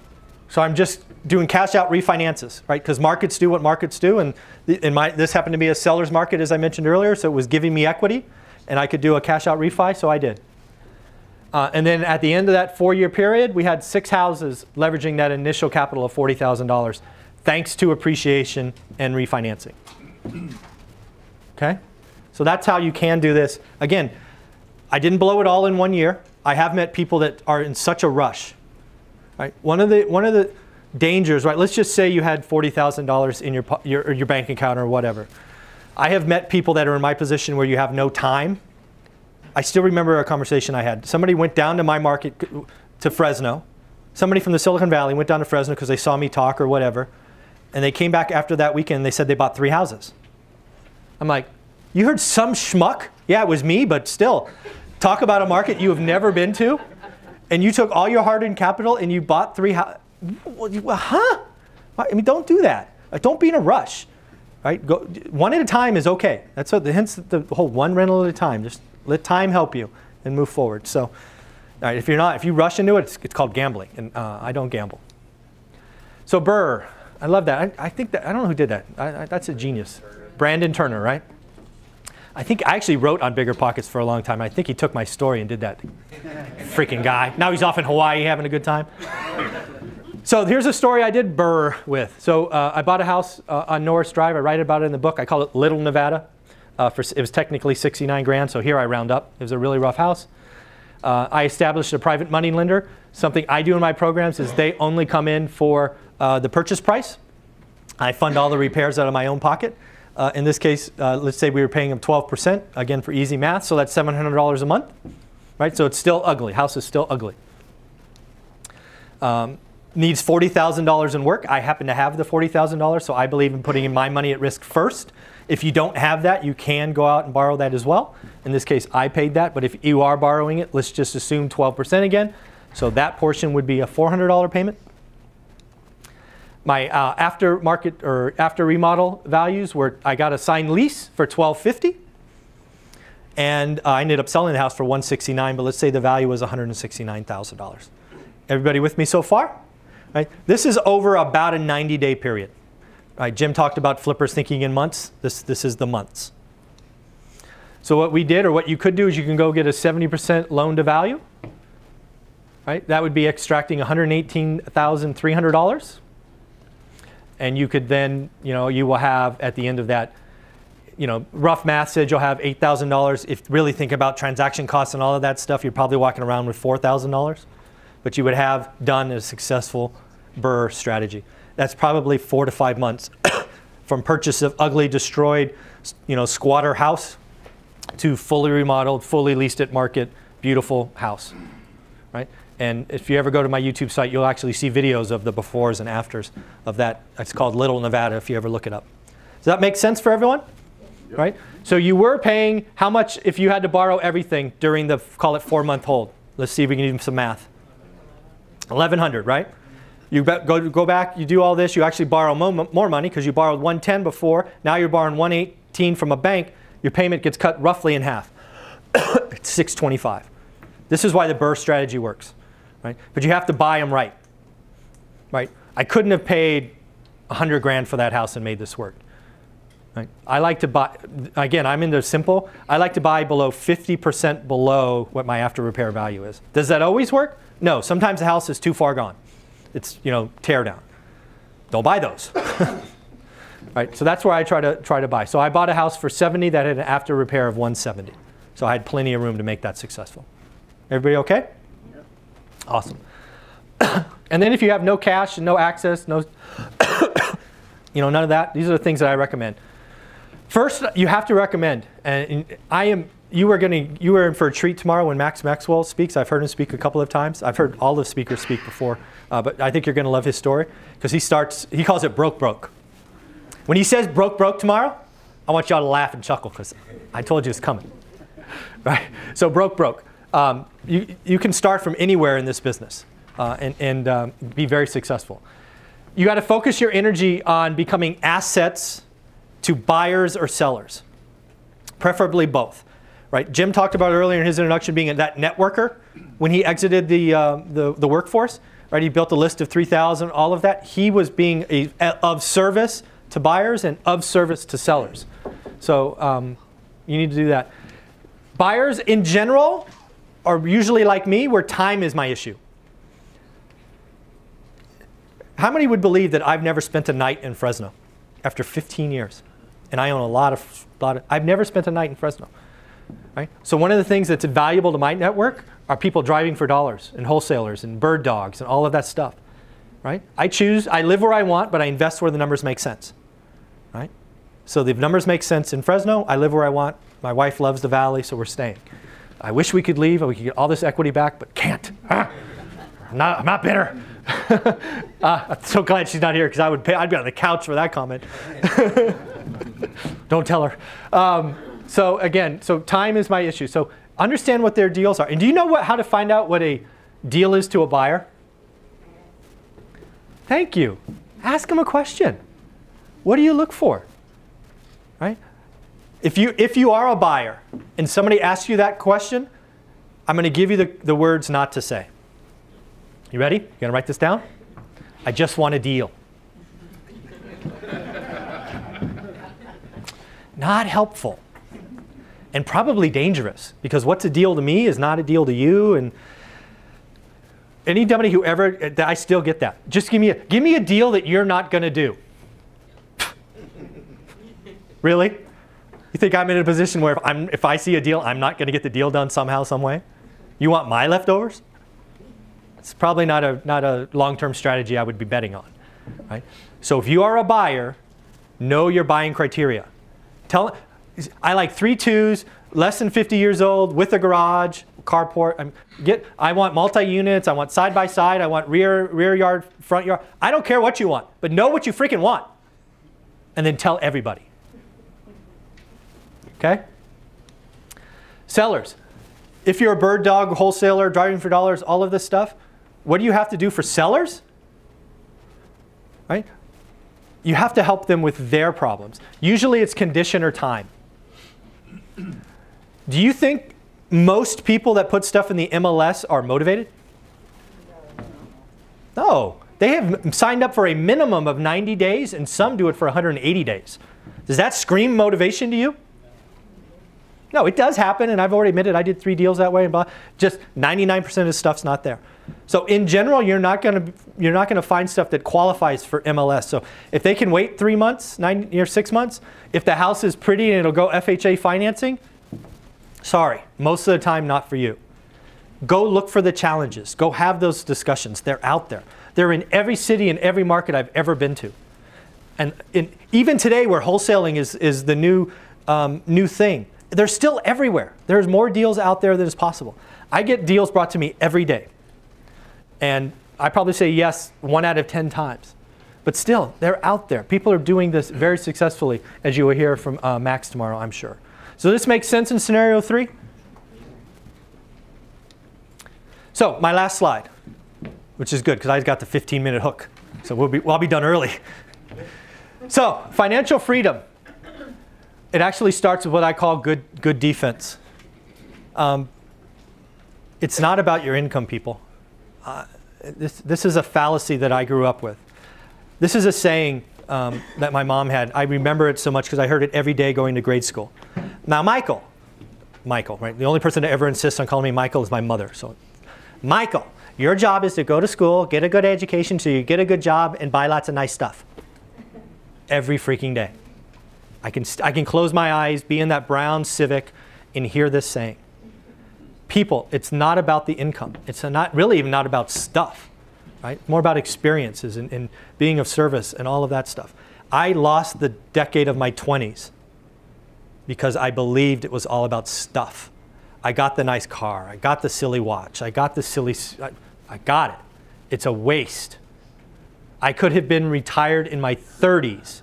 So I'm just doing cash out refinances, right? Because markets do what markets do. And in my, this happened to be a seller's market, as I mentioned earlier, so it was giving me equity, and I could do a cash out refi, so I did. Uh, and then at the end of that four-year period, we had six houses leveraging that initial capital of $40,000 thanks to appreciation and refinancing. Okay? So that's how you can do this. Again, I didn't blow it all in one year. I have met people that are in such a rush. Right? One of the one of the dangers, right? Let's just say you had $40,000 in your, your your bank account or whatever. I have met people that are in my position where you have no time I still remember a conversation I had. Somebody went down to my market to Fresno. Somebody from the Silicon Valley went down to Fresno because they saw me talk or whatever. And they came back after that weekend they said they bought three houses. I'm like, you heard some schmuck? Yeah, it was me, but still. Talk about a market you have never been to. And you took all your hard-earned capital and you bought three houses. Huh? I mean, don't do that. Uh, don't be in a rush. Right? Go, one at a time is okay. That's what the hence the whole one rental at a time. Just let time help you and move forward. So, all right, if you're not, if you rush into it, it's, it's called gambling, and uh, I don't gamble. So BRRRR, I love that. I, I, think that I don't know who did that. I, I, that's a genius. Brandon Turner, right? I think I actually wrote on Bigger Pockets for a long time. I think he took my story and did that. Freaking guy. Now he's off in Hawaii having a good time. So here's a story I did BRRRR with. So uh, I bought a house uh, on Norris Drive. I write about it in the book. I call it Little Nevada. Uh, for, it was technically 69 grand, so here I round up. It was a really rough house. Uh, I established a private money lender. Something I do in my programs is they only come in for uh, the purchase price. I fund all the repairs out of my own pocket. Uh, in this case, uh, let's say we were paying them 12%, again for easy math, so that's $700 a month, right? So it's still ugly. House is still ugly. Um, needs $40,000 in work. I happen to have the $40,000, so I believe in putting in my money at risk first if you don't have that, you can go out and borrow that as well. In this case, I paid that, but if you are borrowing it, let's just assume 12% again. So that portion would be a $400 payment. My uh, after market or after remodel values were I got a signed lease for 1250 and uh, I ended up selling the house for 169 but let's say the value was $169,000. Everybody with me so far? Right? This is over about a 90 day period. Right, Jim talked about flippers thinking in months. This, this is the months. So what we did, or what you could do, is you can go get a 70% loan to value. Right, that would be extracting $118,300. And you could then, you know, you will have at the end of that, you know, rough math said you'll have $8,000. If really think about transaction costs and all of that stuff, you're probably walking around with $4,000. But you would have done a successful BRRRR strategy that's probably four to five months from purchase of ugly, destroyed, you know, squatter house to fully remodeled, fully leased at market, beautiful house, right? And if you ever go to my YouTube site, you'll actually see videos of the befores and afters of that. It's called Little Nevada if you ever look it up. Does that make sense for everyone? Yep. Right? So you were paying how much if you had to borrow everything during the, call it four month hold? Let's see if we can do some math. 1100 right? You go, go back, you do all this, you actually borrow more money because you borrowed 110 before. Now you're borrowing 118 from a bank. Your payment gets cut roughly in half. it's 625. This is why the BRRRR strategy works, right? But you have to buy them right, right? I couldn't have paid 100 grand for that house and made this work. Right? I like to buy, again, I'm into simple. I like to buy below 50% below what my after repair value is. Does that always work? No, sometimes the house is too far gone. It's, you know, tear down. Don't buy those. right? So that's where I try to, try to buy. So I bought a house for 70 that had an after repair of 170. So I had plenty of room to make that successful. Everybody okay? Yep. Awesome. and then if you have no cash and no access, no, you know, none of that, these are the things that I recommend. First, you have to recommend, and I am, you are going to, you are in for a treat tomorrow when Max Maxwell speaks. I've heard him speak a couple of times. I've heard all the speakers speak before, uh, but I think you're going to love his story because he starts, he calls it broke broke. When he says broke broke tomorrow, I want y'all to laugh and chuckle because I told you it's coming. Right? So broke broke. Um, you, you can start from anywhere in this business uh, and, and um, be very successful. You got to focus your energy on becoming assets to buyers or sellers, preferably both. Right? Jim talked about earlier in his introduction being that networker when he exited the, uh, the, the, workforce. Right? He built a list of 3,000, all of that. He was being a, of service to buyers and of service to sellers. So um, you need to do that. Buyers in general are usually like me where time is my issue. How many would believe that I've never spent a night in Fresno after 15 years? and I own a lot of, lot of, I've never spent a night in Fresno. Right? So one of the things that's valuable to my network are people driving for dollars and wholesalers and bird dogs and all of that stuff. Right? I choose, I live where I want, but I invest where the numbers make sense. Right? So the numbers make sense in Fresno. I live where I want. My wife loves the valley, so we're staying. I wish we could leave and we could get all this equity back, but can't. Ah, I'm, not, I'm not bitter. uh, I'm so glad she's not here because I would pay, I'd be on the couch for that comment. Don't tell her. Um, so again, so time is my issue. So understand what their deals are. And do you know what, how to find out what a deal is to a buyer? Thank you. Ask them a question. What do you look for? Right? If you, if you are a buyer and somebody asks you that question, I'm going to give you the, the words not to say. You ready? You going to write this down? I just want a deal. not helpful and probably dangerous because what's a deal to me is not a deal to you and anybody who ever I still get that. Just give me a give me a deal that you're not going to do. really? You think I'm in a position where if, I'm, if I see a deal, I'm not going to get the deal done somehow, some way? You want my leftovers? It's probably not a, not a long-term strategy I would be betting on. Right? So if you are a buyer, know your buying criteria. Tell, I like three twos, less than 50 years old, with a garage, carport. I'm, get, I want multi-units. I want side by side. I want rear rear yard, front yard. I don't care what you want, but know what you freaking want, and then tell everybody. Okay. Sellers, if you're a bird dog wholesaler, driving for dollars, all of this stuff, what do you have to do for sellers? Right? you have to help them with their problems. Usually it's condition or time. Do you think most people that put stuff in the MLS are motivated? No. They have signed up for a minimum of 90 days and some do it for 180 days. Does that scream motivation to you? No, it does happen, and I've already admitted I did three deals that way, and blah. Just 99% of the stuff's not there. So in general, you're not going to you're not going to find stuff that qualifies for MLS. So if they can wait three months, nine or six months, if the house is pretty and it'll go FHA financing, sorry, most of the time not for you. Go look for the challenges. Go have those discussions. They're out there. They're in every city and every market I've ever been to. And in, even today, where wholesaling is, is the new, um, new thing, they're still everywhere. There's more deals out there than is possible. I get deals brought to me every day. And I probably say yes one out of 10 times. But still, they're out there. People are doing this very successfully, as you will hear from uh, Max tomorrow, I'm sure. So this makes sense in scenario three? So my last slide, which is good because I got the 15 minute hook. So we'll be, well, I'll be done early. So financial freedom. It actually starts with what I call good, good defense. Um, it's not about your income, people. Uh, this, this is a fallacy that I grew up with. This is a saying um, that my mom had. I remember it so much because I heard it every day going to grade school. Now, Michael, Michael, right? The only person to ever insist on calling me Michael is my mother. So, Michael, your job is to go to school, get a good education so you get a good job, and buy lots of nice stuff. Every freaking day. I can, I can close my eyes, be in that brown Civic, and hear this saying. People, it's not about the income. It's not really even not about stuff, right? More about experiences and, and being of service and all of that stuff. I lost the decade of my 20s because I believed it was all about stuff. I got the nice car. I got the silly watch. I got the silly, I, I got it. It's a waste. I could have been retired in my 30s.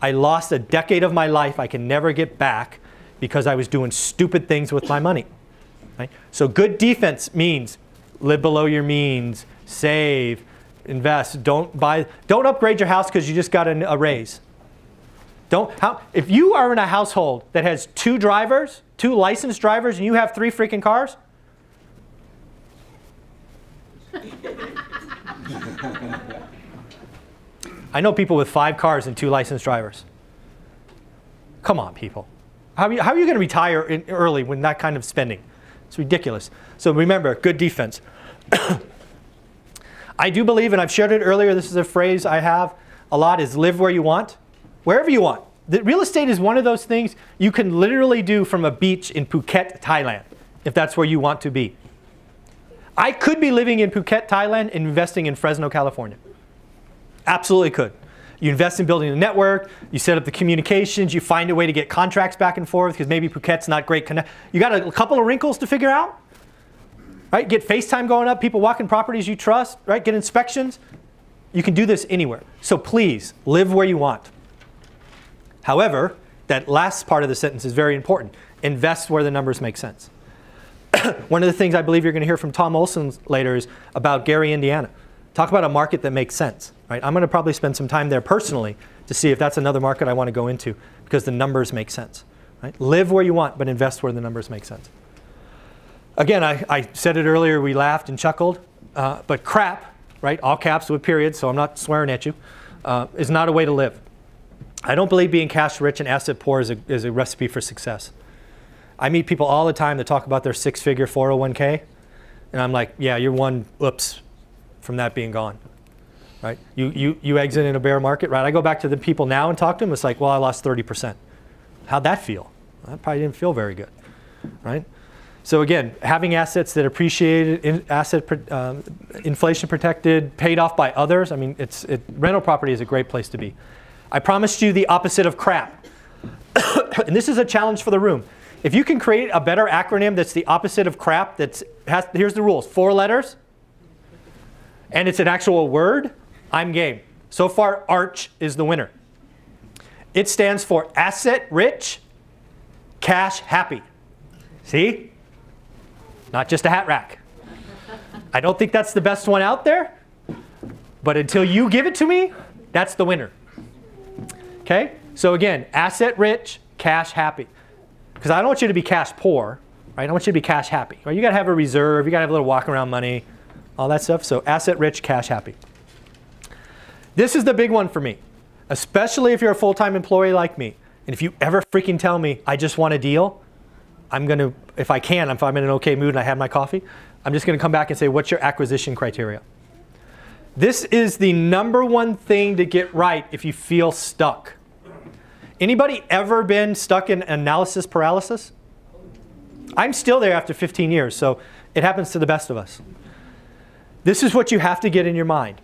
I lost a decade of my life I can never get back because I was doing stupid things with my money. Right? So good defense means live below your means, save, invest. Don't buy, don't upgrade your house because you just got a, a raise. Don't, how, if you are in a household that has two drivers, two licensed drivers, and you have three freaking cars, I know people with five cars and two licensed drivers. Come on, people. How are you, you going to retire early when that kind of spending? It's ridiculous. So remember, good defense. I do believe, and I've shared it earlier, this is a phrase I have a lot, is live where you want wherever you want. The real estate is one of those things you can literally do from a beach in Phuket, Thailand, if that's where you want to be. I could be living in Phuket, Thailand, investing in Fresno, California. Absolutely could. You invest in building the network, you set up the communications, you find a way to get contracts back and forth because maybe Phuket's not great. Connect. You got a, couple of wrinkles to figure out, right? Get FaceTime going up, people walking properties you trust, right? Get inspections. You can do this anywhere. So please live where you want. However, that last part of the sentence is very important. Invest where the numbers make sense. One of the things I believe you're going to hear from Tom Olson later is about Gary, Indiana. Talk about a market that makes sense. Right? I'm going to probably spend some time there personally to see if that's another market I want to go into because the numbers make sense. Right? Live where you want, but invest where the numbers make sense. Again, I, I said it earlier, we laughed and chuckled, uh, but crap, right, all caps with periods, so I'm not swearing at you, uh, is not a way to live. I don't believe being cash rich and asset poor is a, is a recipe for success. I meet people all the time that talk about their six figure 401k, and I'm like, yeah, you're one oops from that being gone. Right? You, you, you exit in a bear market, right? I go back to the people now and talk to them, it's like, well, I lost 30%. How'd that feel? That probably didn't feel very good, right? So again, having assets that appreciated, in, asset um, inflation protected, paid off by others. I mean, it's it, rental property is a great place to be. I promised you the opposite of crap. and this is a challenge for the room. If you can create a better acronym that's the opposite of crap, that's has, here's the rules: four letters, and it's an actual word. I'm game. So far, ARCH is the winner. It stands for asset rich, cash happy. See? Not just a hat rack. I don't think that's the best one out there, but until you give it to me, that's the winner. Okay? So again, asset rich, cash happy. Because I don't want you to be cash poor, right? I want you to be cash happy. Right? You got to have a reserve, you got to have a little walk around money, all that stuff. So asset rich, cash happy. This is the big one for me, especially if you're a full-time employee like me. And if you ever freaking tell me I just want a deal, I'm to, if I can, if I'm in an okay mood and I have my coffee, I'm just to come back and say, what's your acquisition criteria? This is the number one thing to get right if you feel stuck. Anybody ever been stuck in analysis paralysis? I'm still there after 15 years, so it happens to the best of us. This is what you have to get in your mind.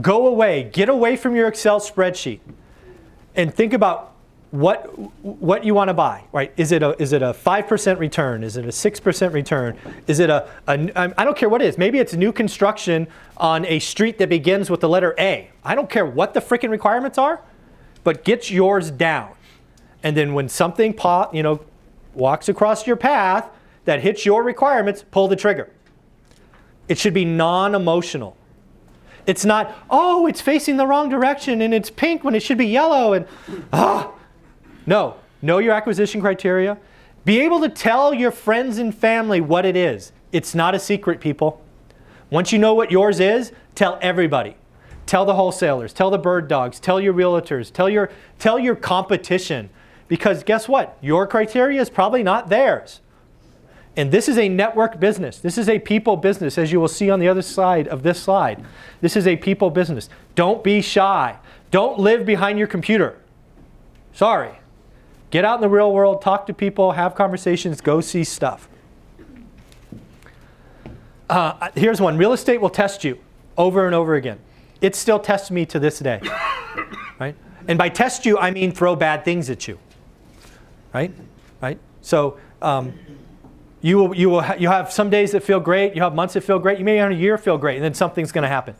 Go away, get away from your Excel spreadsheet, and think about what what you want to buy, right? Is it a is it a five percent return? Is it a six percent return? Is it a, a I don't care what it is. Maybe it's new construction on a street that begins with the letter A. I don't care what the freaking requirements are, but get yours down. And then when something you know, walks across your path that hits your requirements, pull the trigger. It should be non-emotional. It's not, oh, it's facing the wrong direction and it's pink when it should be yellow and ah. No, know your acquisition criteria. Be able to tell your friends and family what it is. It's not a secret, people. Once you know what yours is, tell everybody. Tell the wholesalers, tell the bird dogs, tell your realtors, tell your, tell your competition. Because guess what? Your criteria is probably not theirs. And this is a network business. This is a people business, as you will see on the other side of this slide. This is a people business. Don't be shy. Don't live behind your computer. Sorry. Get out in the real world, talk to people, have conversations, go see stuff. Uh, here's one real estate will test you over and over again. It still tests me to this day. right? And by test you, I mean throw bad things at you. Right? Right? So um, you will, you will ha you have some days that feel great, you have months that feel great, you may have a year feel great, and then something's going to happen.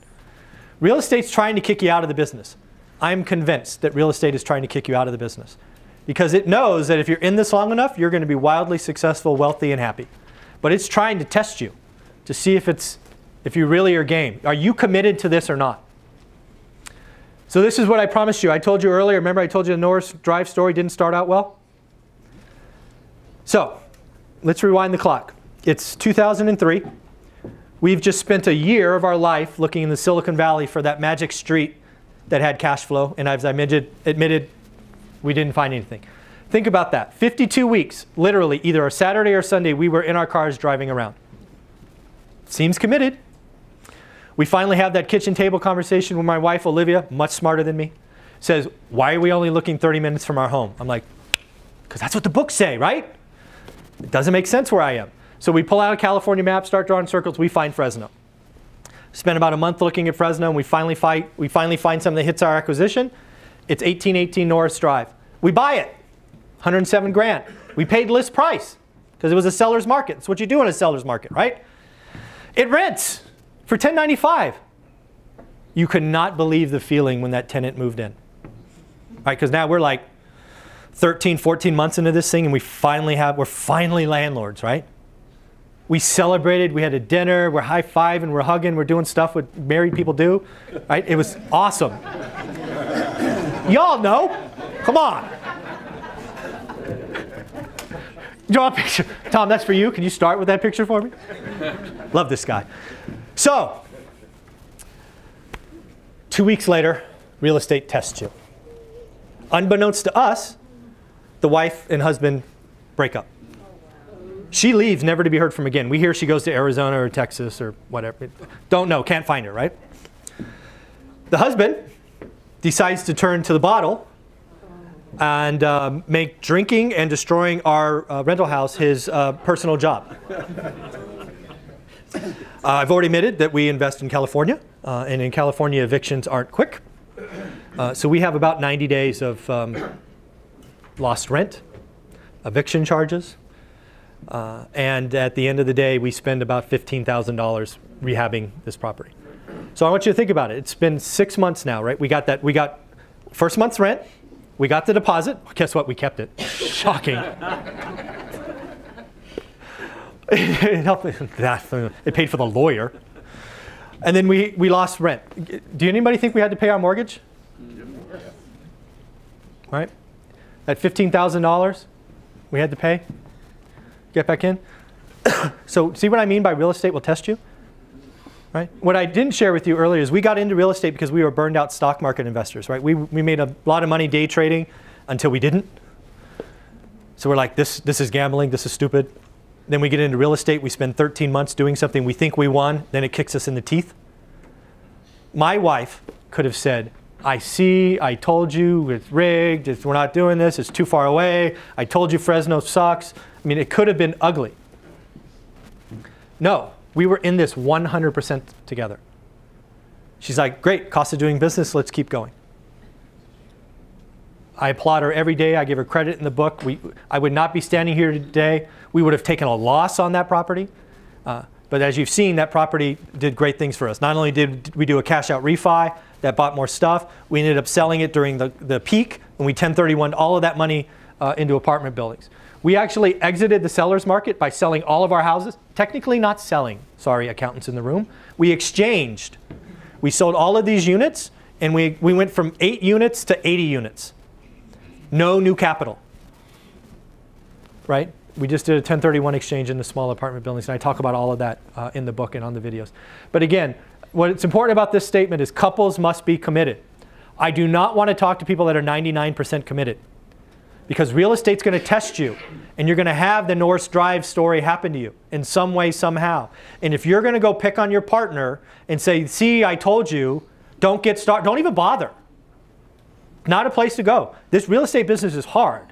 Real estate's trying to kick you out of the business. I'm convinced that real estate is trying to kick you out of the business because it knows that if you're in this long enough, you're going to be wildly successful, wealthy, and happy. But it's trying to test you to see if it's if you really are game. Are you committed to this or not? So this is what I promised you. I told you earlier, remember I told you the Norris Drive story didn't start out well? So let's rewind the clock. It's 2003. We've just spent a year of our life looking in the Silicon Valley for that magic street that had cash flow. And as I admitted, admitted we didn't find anything. Think about that. 52 weeks, literally, either a Saturday or Sunday, we were in our cars driving around. Seems committed. We finally have that kitchen table conversation with my wife, Olivia, much smarter than me. Says, Why are we only looking 30 minutes from our home? I'm like, Because that's what the books say, right? It doesn't make sense where I am. So we pull out a California map, start drawing circles, we find Fresno. Spend about a month looking at Fresno, and we finally, fight, we finally find something that hits our acquisition. It's 1818 Norris Drive. We buy it, 107 grand. We paid list price because it was a seller's market. It's what you do in a seller's market, right? It rents for 1095. You could not believe the feeling when that tenant moved in. Right? Because now we're like 13, 14 months into this thing and we finally have, we're finally landlords, right? We celebrated, we had a dinner, we're high fiving, we're hugging, we're doing stuff what married people do, right? It was awesome. Y'all know. Come on. Draw a picture. Tom, that's for you. Can you start with that picture for me? Love this guy. So, two weeks later, real estate tests you. Unbeknownst to us, the wife and husband break up. She leaves, never to be heard from again. We hear she goes to Arizona or Texas or whatever. Don't know, can't find her, right? The husband decides to turn to the bottle and uh, make drinking and destroying our uh, rental house his uh, personal job. Uh, I've already admitted that we invest in California, uh, and in California, evictions aren't quick. Uh, so we have about 90 days of um, lost rent, eviction charges, uh, and at the end of the day, we spend about $15,000 rehabbing this property. So I want you to think about it. It's been six months now, right? We got that. We got first month's rent. We got the deposit. Guess what? We kept it. Shocking. it helped. That it paid for the lawyer, and then we we lost rent. Do anybody think we had to pay our mortgage? Right. That fifteen thousand dollars we had to pay. Get back in. so see what I mean by real estate will test you. Right? What I didn't share with you earlier is we got into real estate because we were burned out stock market investors. Right? We, we made a lot of money day trading until we didn't. So we're like, this, this is gambling, this is stupid. Then we get into real estate, we spend 13 months doing something we think we won, then it kicks us in the teeth. My wife could have said, I see, I told you, it's rigged, it's, we're not doing this, it's too far away, I told you Fresno sucks. I mean, it could have been ugly. No, we were in this 100% together. She's like, great, cost of doing business, let's keep going. I applaud her every day. I give her credit in the book. We, I would not be standing here today. We would have taken a loss on that property. Uh, but as you've seen, that property did great things for us. Not only did we do a cash out refi that bought more stuff, we ended up selling it during the, the peak and we 1031 all of that money uh, into apartment buildings. We actually exited the seller's market by selling all of our houses. Technically not selling, sorry, accountants in the room. We exchanged. We sold all of these units and we, we went from eight units to 80 units. No new capital, right? We just did a 1031 exchange in the small apartment buildings, and I talk about all of that uh, in the book and on the videos. But again, what's important about this statement is couples must be committed. I do not want to talk to people that are 99% committed because real estate's going to test you and you're going to have the Norris Drive story happen to you in some way, somehow. And if you're going to go pick on your partner and say, see, I told you, don't get started, don't even bother. Not a place to go. This real estate business is hard,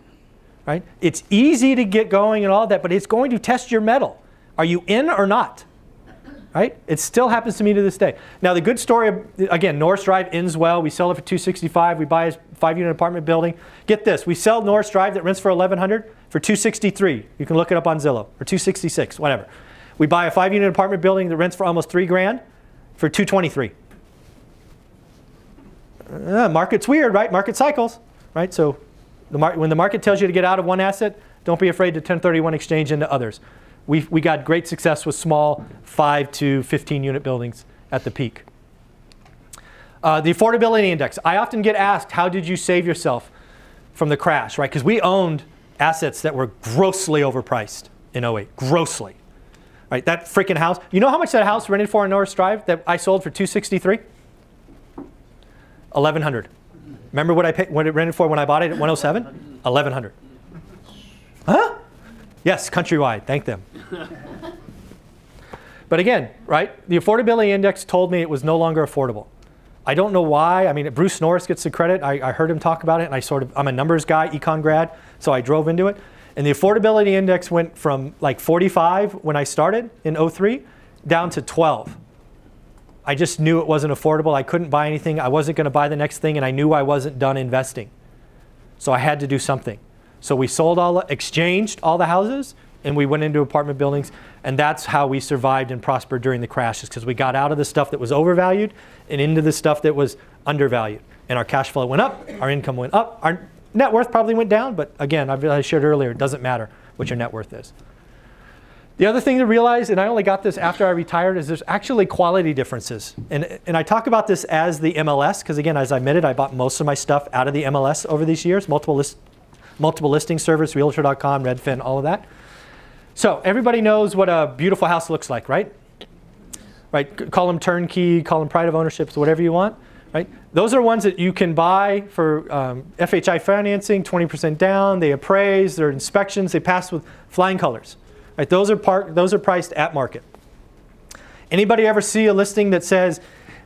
right? It's easy to get going and all that, but it's going to test your mettle. Are you in or not? Right? It still happens to me to this day. Now the good story, again, Norris Drive ends well. We sell it for 265. We buy a five-unit apartment building. Get this, we sell Norris Drive that rents for 1100 for 263. You can look it up on Zillow or 266, whatever. We buy a five-unit apartment building that rents for almost three grand for 223. Uh, market's weird, right? Market cycles, right? So the when the market tells you to get out of one asset, don't be afraid to 1031 exchange into others. We, we got great success with small 5 to 15 unit buildings at the peak. Uh, the affordability index. I often get asked, how did you save yourself from the crash, right? Because we owned assets that were grossly overpriced in 08, grossly. Right, that freaking house. You know how much that house rented for in Norris Drive that I sold for 263? 1100. Remember what I paid, what it rented for when I bought it at 107? 1100. Huh? Yes, countrywide. Thank them. but again, right? The affordability index told me it was no longer affordable. I don't know why. I mean, Bruce Norris gets the credit. I, I heard him talk about it, and I sort of, I'm a numbers guy, econ grad, so I drove into it. And the affordability index went from like 45 when I started in 03 down to 12. I just knew it wasn't affordable. I couldn't buy anything. I wasn't going to buy the next thing, and I knew I wasn't done investing. So I had to do something. So we sold all, exchanged all the houses, and we went into apartment buildings, and that's how we survived and prospered during the crashes because we got out of the stuff that was overvalued and into the stuff that was undervalued. And our cash flow went up, our income went up, our net worth probably went down, but again, I shared earlier, it doesn't matter what your net worth is. The other thing to realize, and I only got this after I retired, is there's actually quality differences. And, and I talk about this as the MLS, because again, as I admitted, I bought most of my stuff out of the MLS over these years, multiple, list, multiple listing service, Realtor.com, Redfin, all of that. So everybody knows what a beautiful house looks like, right? Right, call them turnkey, call them pride of ownership, whatever you want, right? Those are ones that you can buy for um, FHA financing, 20% down, they appraise, their inspections, they pass with flying colors. Right, those are part, those are priced at market. Anybody ever see a listing that says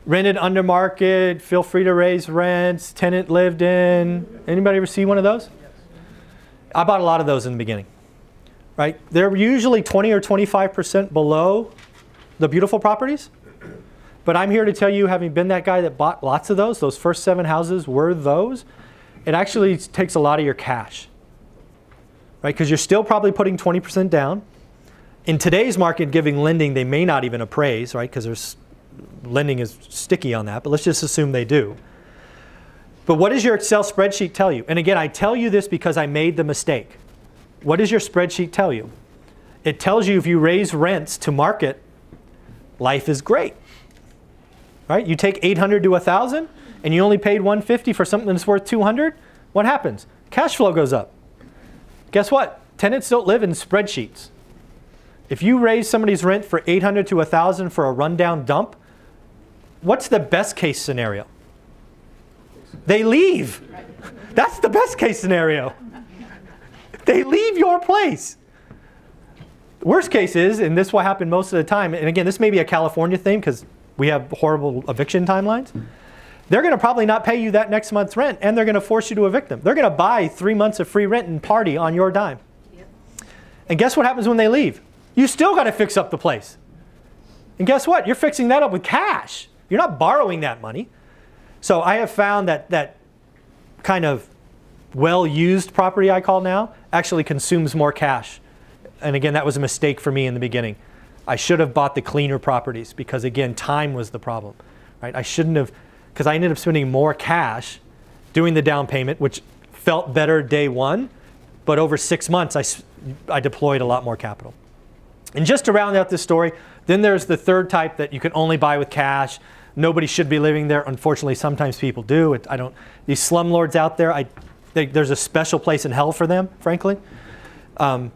rented under market, feel free to raise rents, tenant lived in? Anybody ever see one of those? I bought a lot of those in the beginning. Right? They're usually 20 or 25% below the beautiful properties. But I'm here to tell you, having been that guy that bought lots of those, those first seven houses were those, it actually takes a lot of your cash. Right? Because you're still probably putting 20% down in today's market, giving lending, they may not even appraise, right? Because lending is sticky on that, but let's just assume they do. But what does your Excel spreadsheet tell you? And again, I tell you this because I made the mistake. What does your spreadsheet tell you? It tells you if you raise rents to market, life is great. Right? You take 800 to 1000 and you only paid 150 for something that's worth 200, what happens? Cash flow goes up. Guess what? Tenants don't live in spreadsheets. If you raise somebody's rent for 800 to 1000 for a rundown dump, what's the best case scenario? They leave. That's the best case scenario. They leave your place. Worst case is, and this will happen most of the time, and again, this may be a California thing because we have horrible eviction timelines. They're going to probably not pay you that next month's rent, and they're going to force you to evict them. They're going to buy three months of free rent and party on your dime. And guess what happens when they leave? You still got to fix up the place. And guess what? You're fixing that up with cash. You're not borrowing that money. So I have found that that kind of well-used property I call now actually consumes more cash. And again, that was a mistake for me in the beginning. I should have bought the cleaner properties because again, time was the problem, right? I shouldn't have, because I ended up spending more cash doing the down payment, which felt better day one, but over six months, I, I deployed a lot more capital. And just to round out this story, then there's the third type that you can only buy with cash. Nobody should be living there. Unfortunately, sometimes people do. It, I don't. These slumlords out there, I, they, there's a special place in hell for them, frankly. Um,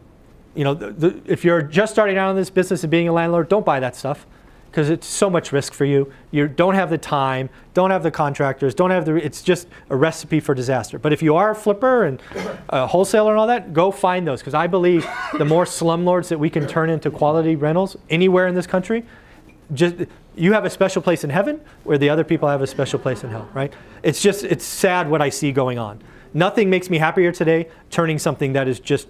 you know, the, the, if you're just starting out in this business and being a landlord, don't buy that stuff because it's so much risk for you. You don't have the time, don't have the contractors, don't have the. It's just a recipe for disaster. But if you are a flipper and a wholesaler and all that, go find those because I believe the more slumlords that we can turn into quality rentals anywhere in this country, just you have a special place in heaven where the other people have a special place in hell, right? It's just it's sad what I see going on. Nothing makes me happier today turning something that is just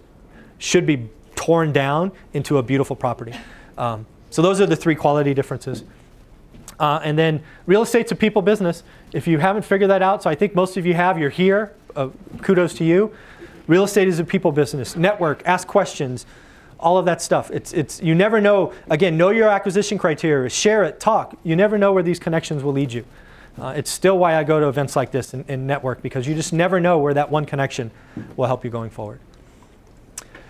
should be torn down into a beautiful property. Um, so those are the three quality differences. Uh, and then real estate's a people business. If you haven't figured that out, so I think most of you have, you're here. Uh, kudos to you. Real estate is a people business. Network, ask questions, all of that stuff. It's, it's, you never know. Again, know your acquisition criteria. Share it, talk. You never know where these connections will lead you. Uh, it's still why I go to events like this and, network because you just never know where that one connection will help you going forward.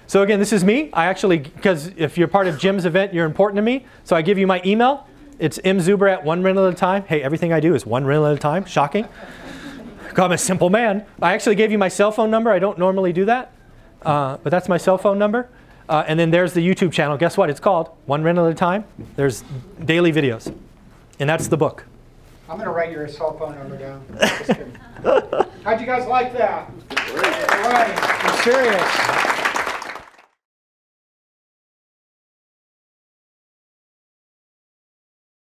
So again, this is me. I actually, because if you're part of Jim's event, you're important to me. So I give you my email. It's mzuber at one rental at a time. Hey, everything I do is one rental at a time. Shocking. I'm a simple man. I actually gave you my cell phone number. I don't normally do that, uh, but that's my cell phone number. Uh, and then there's the YouTube channel. Guess what? It's called One Rental at a Time. There's daily videos, and that's the book. I'm gonna write your cell phone number down. Just. How'd you guys like that? All right, I'm serious.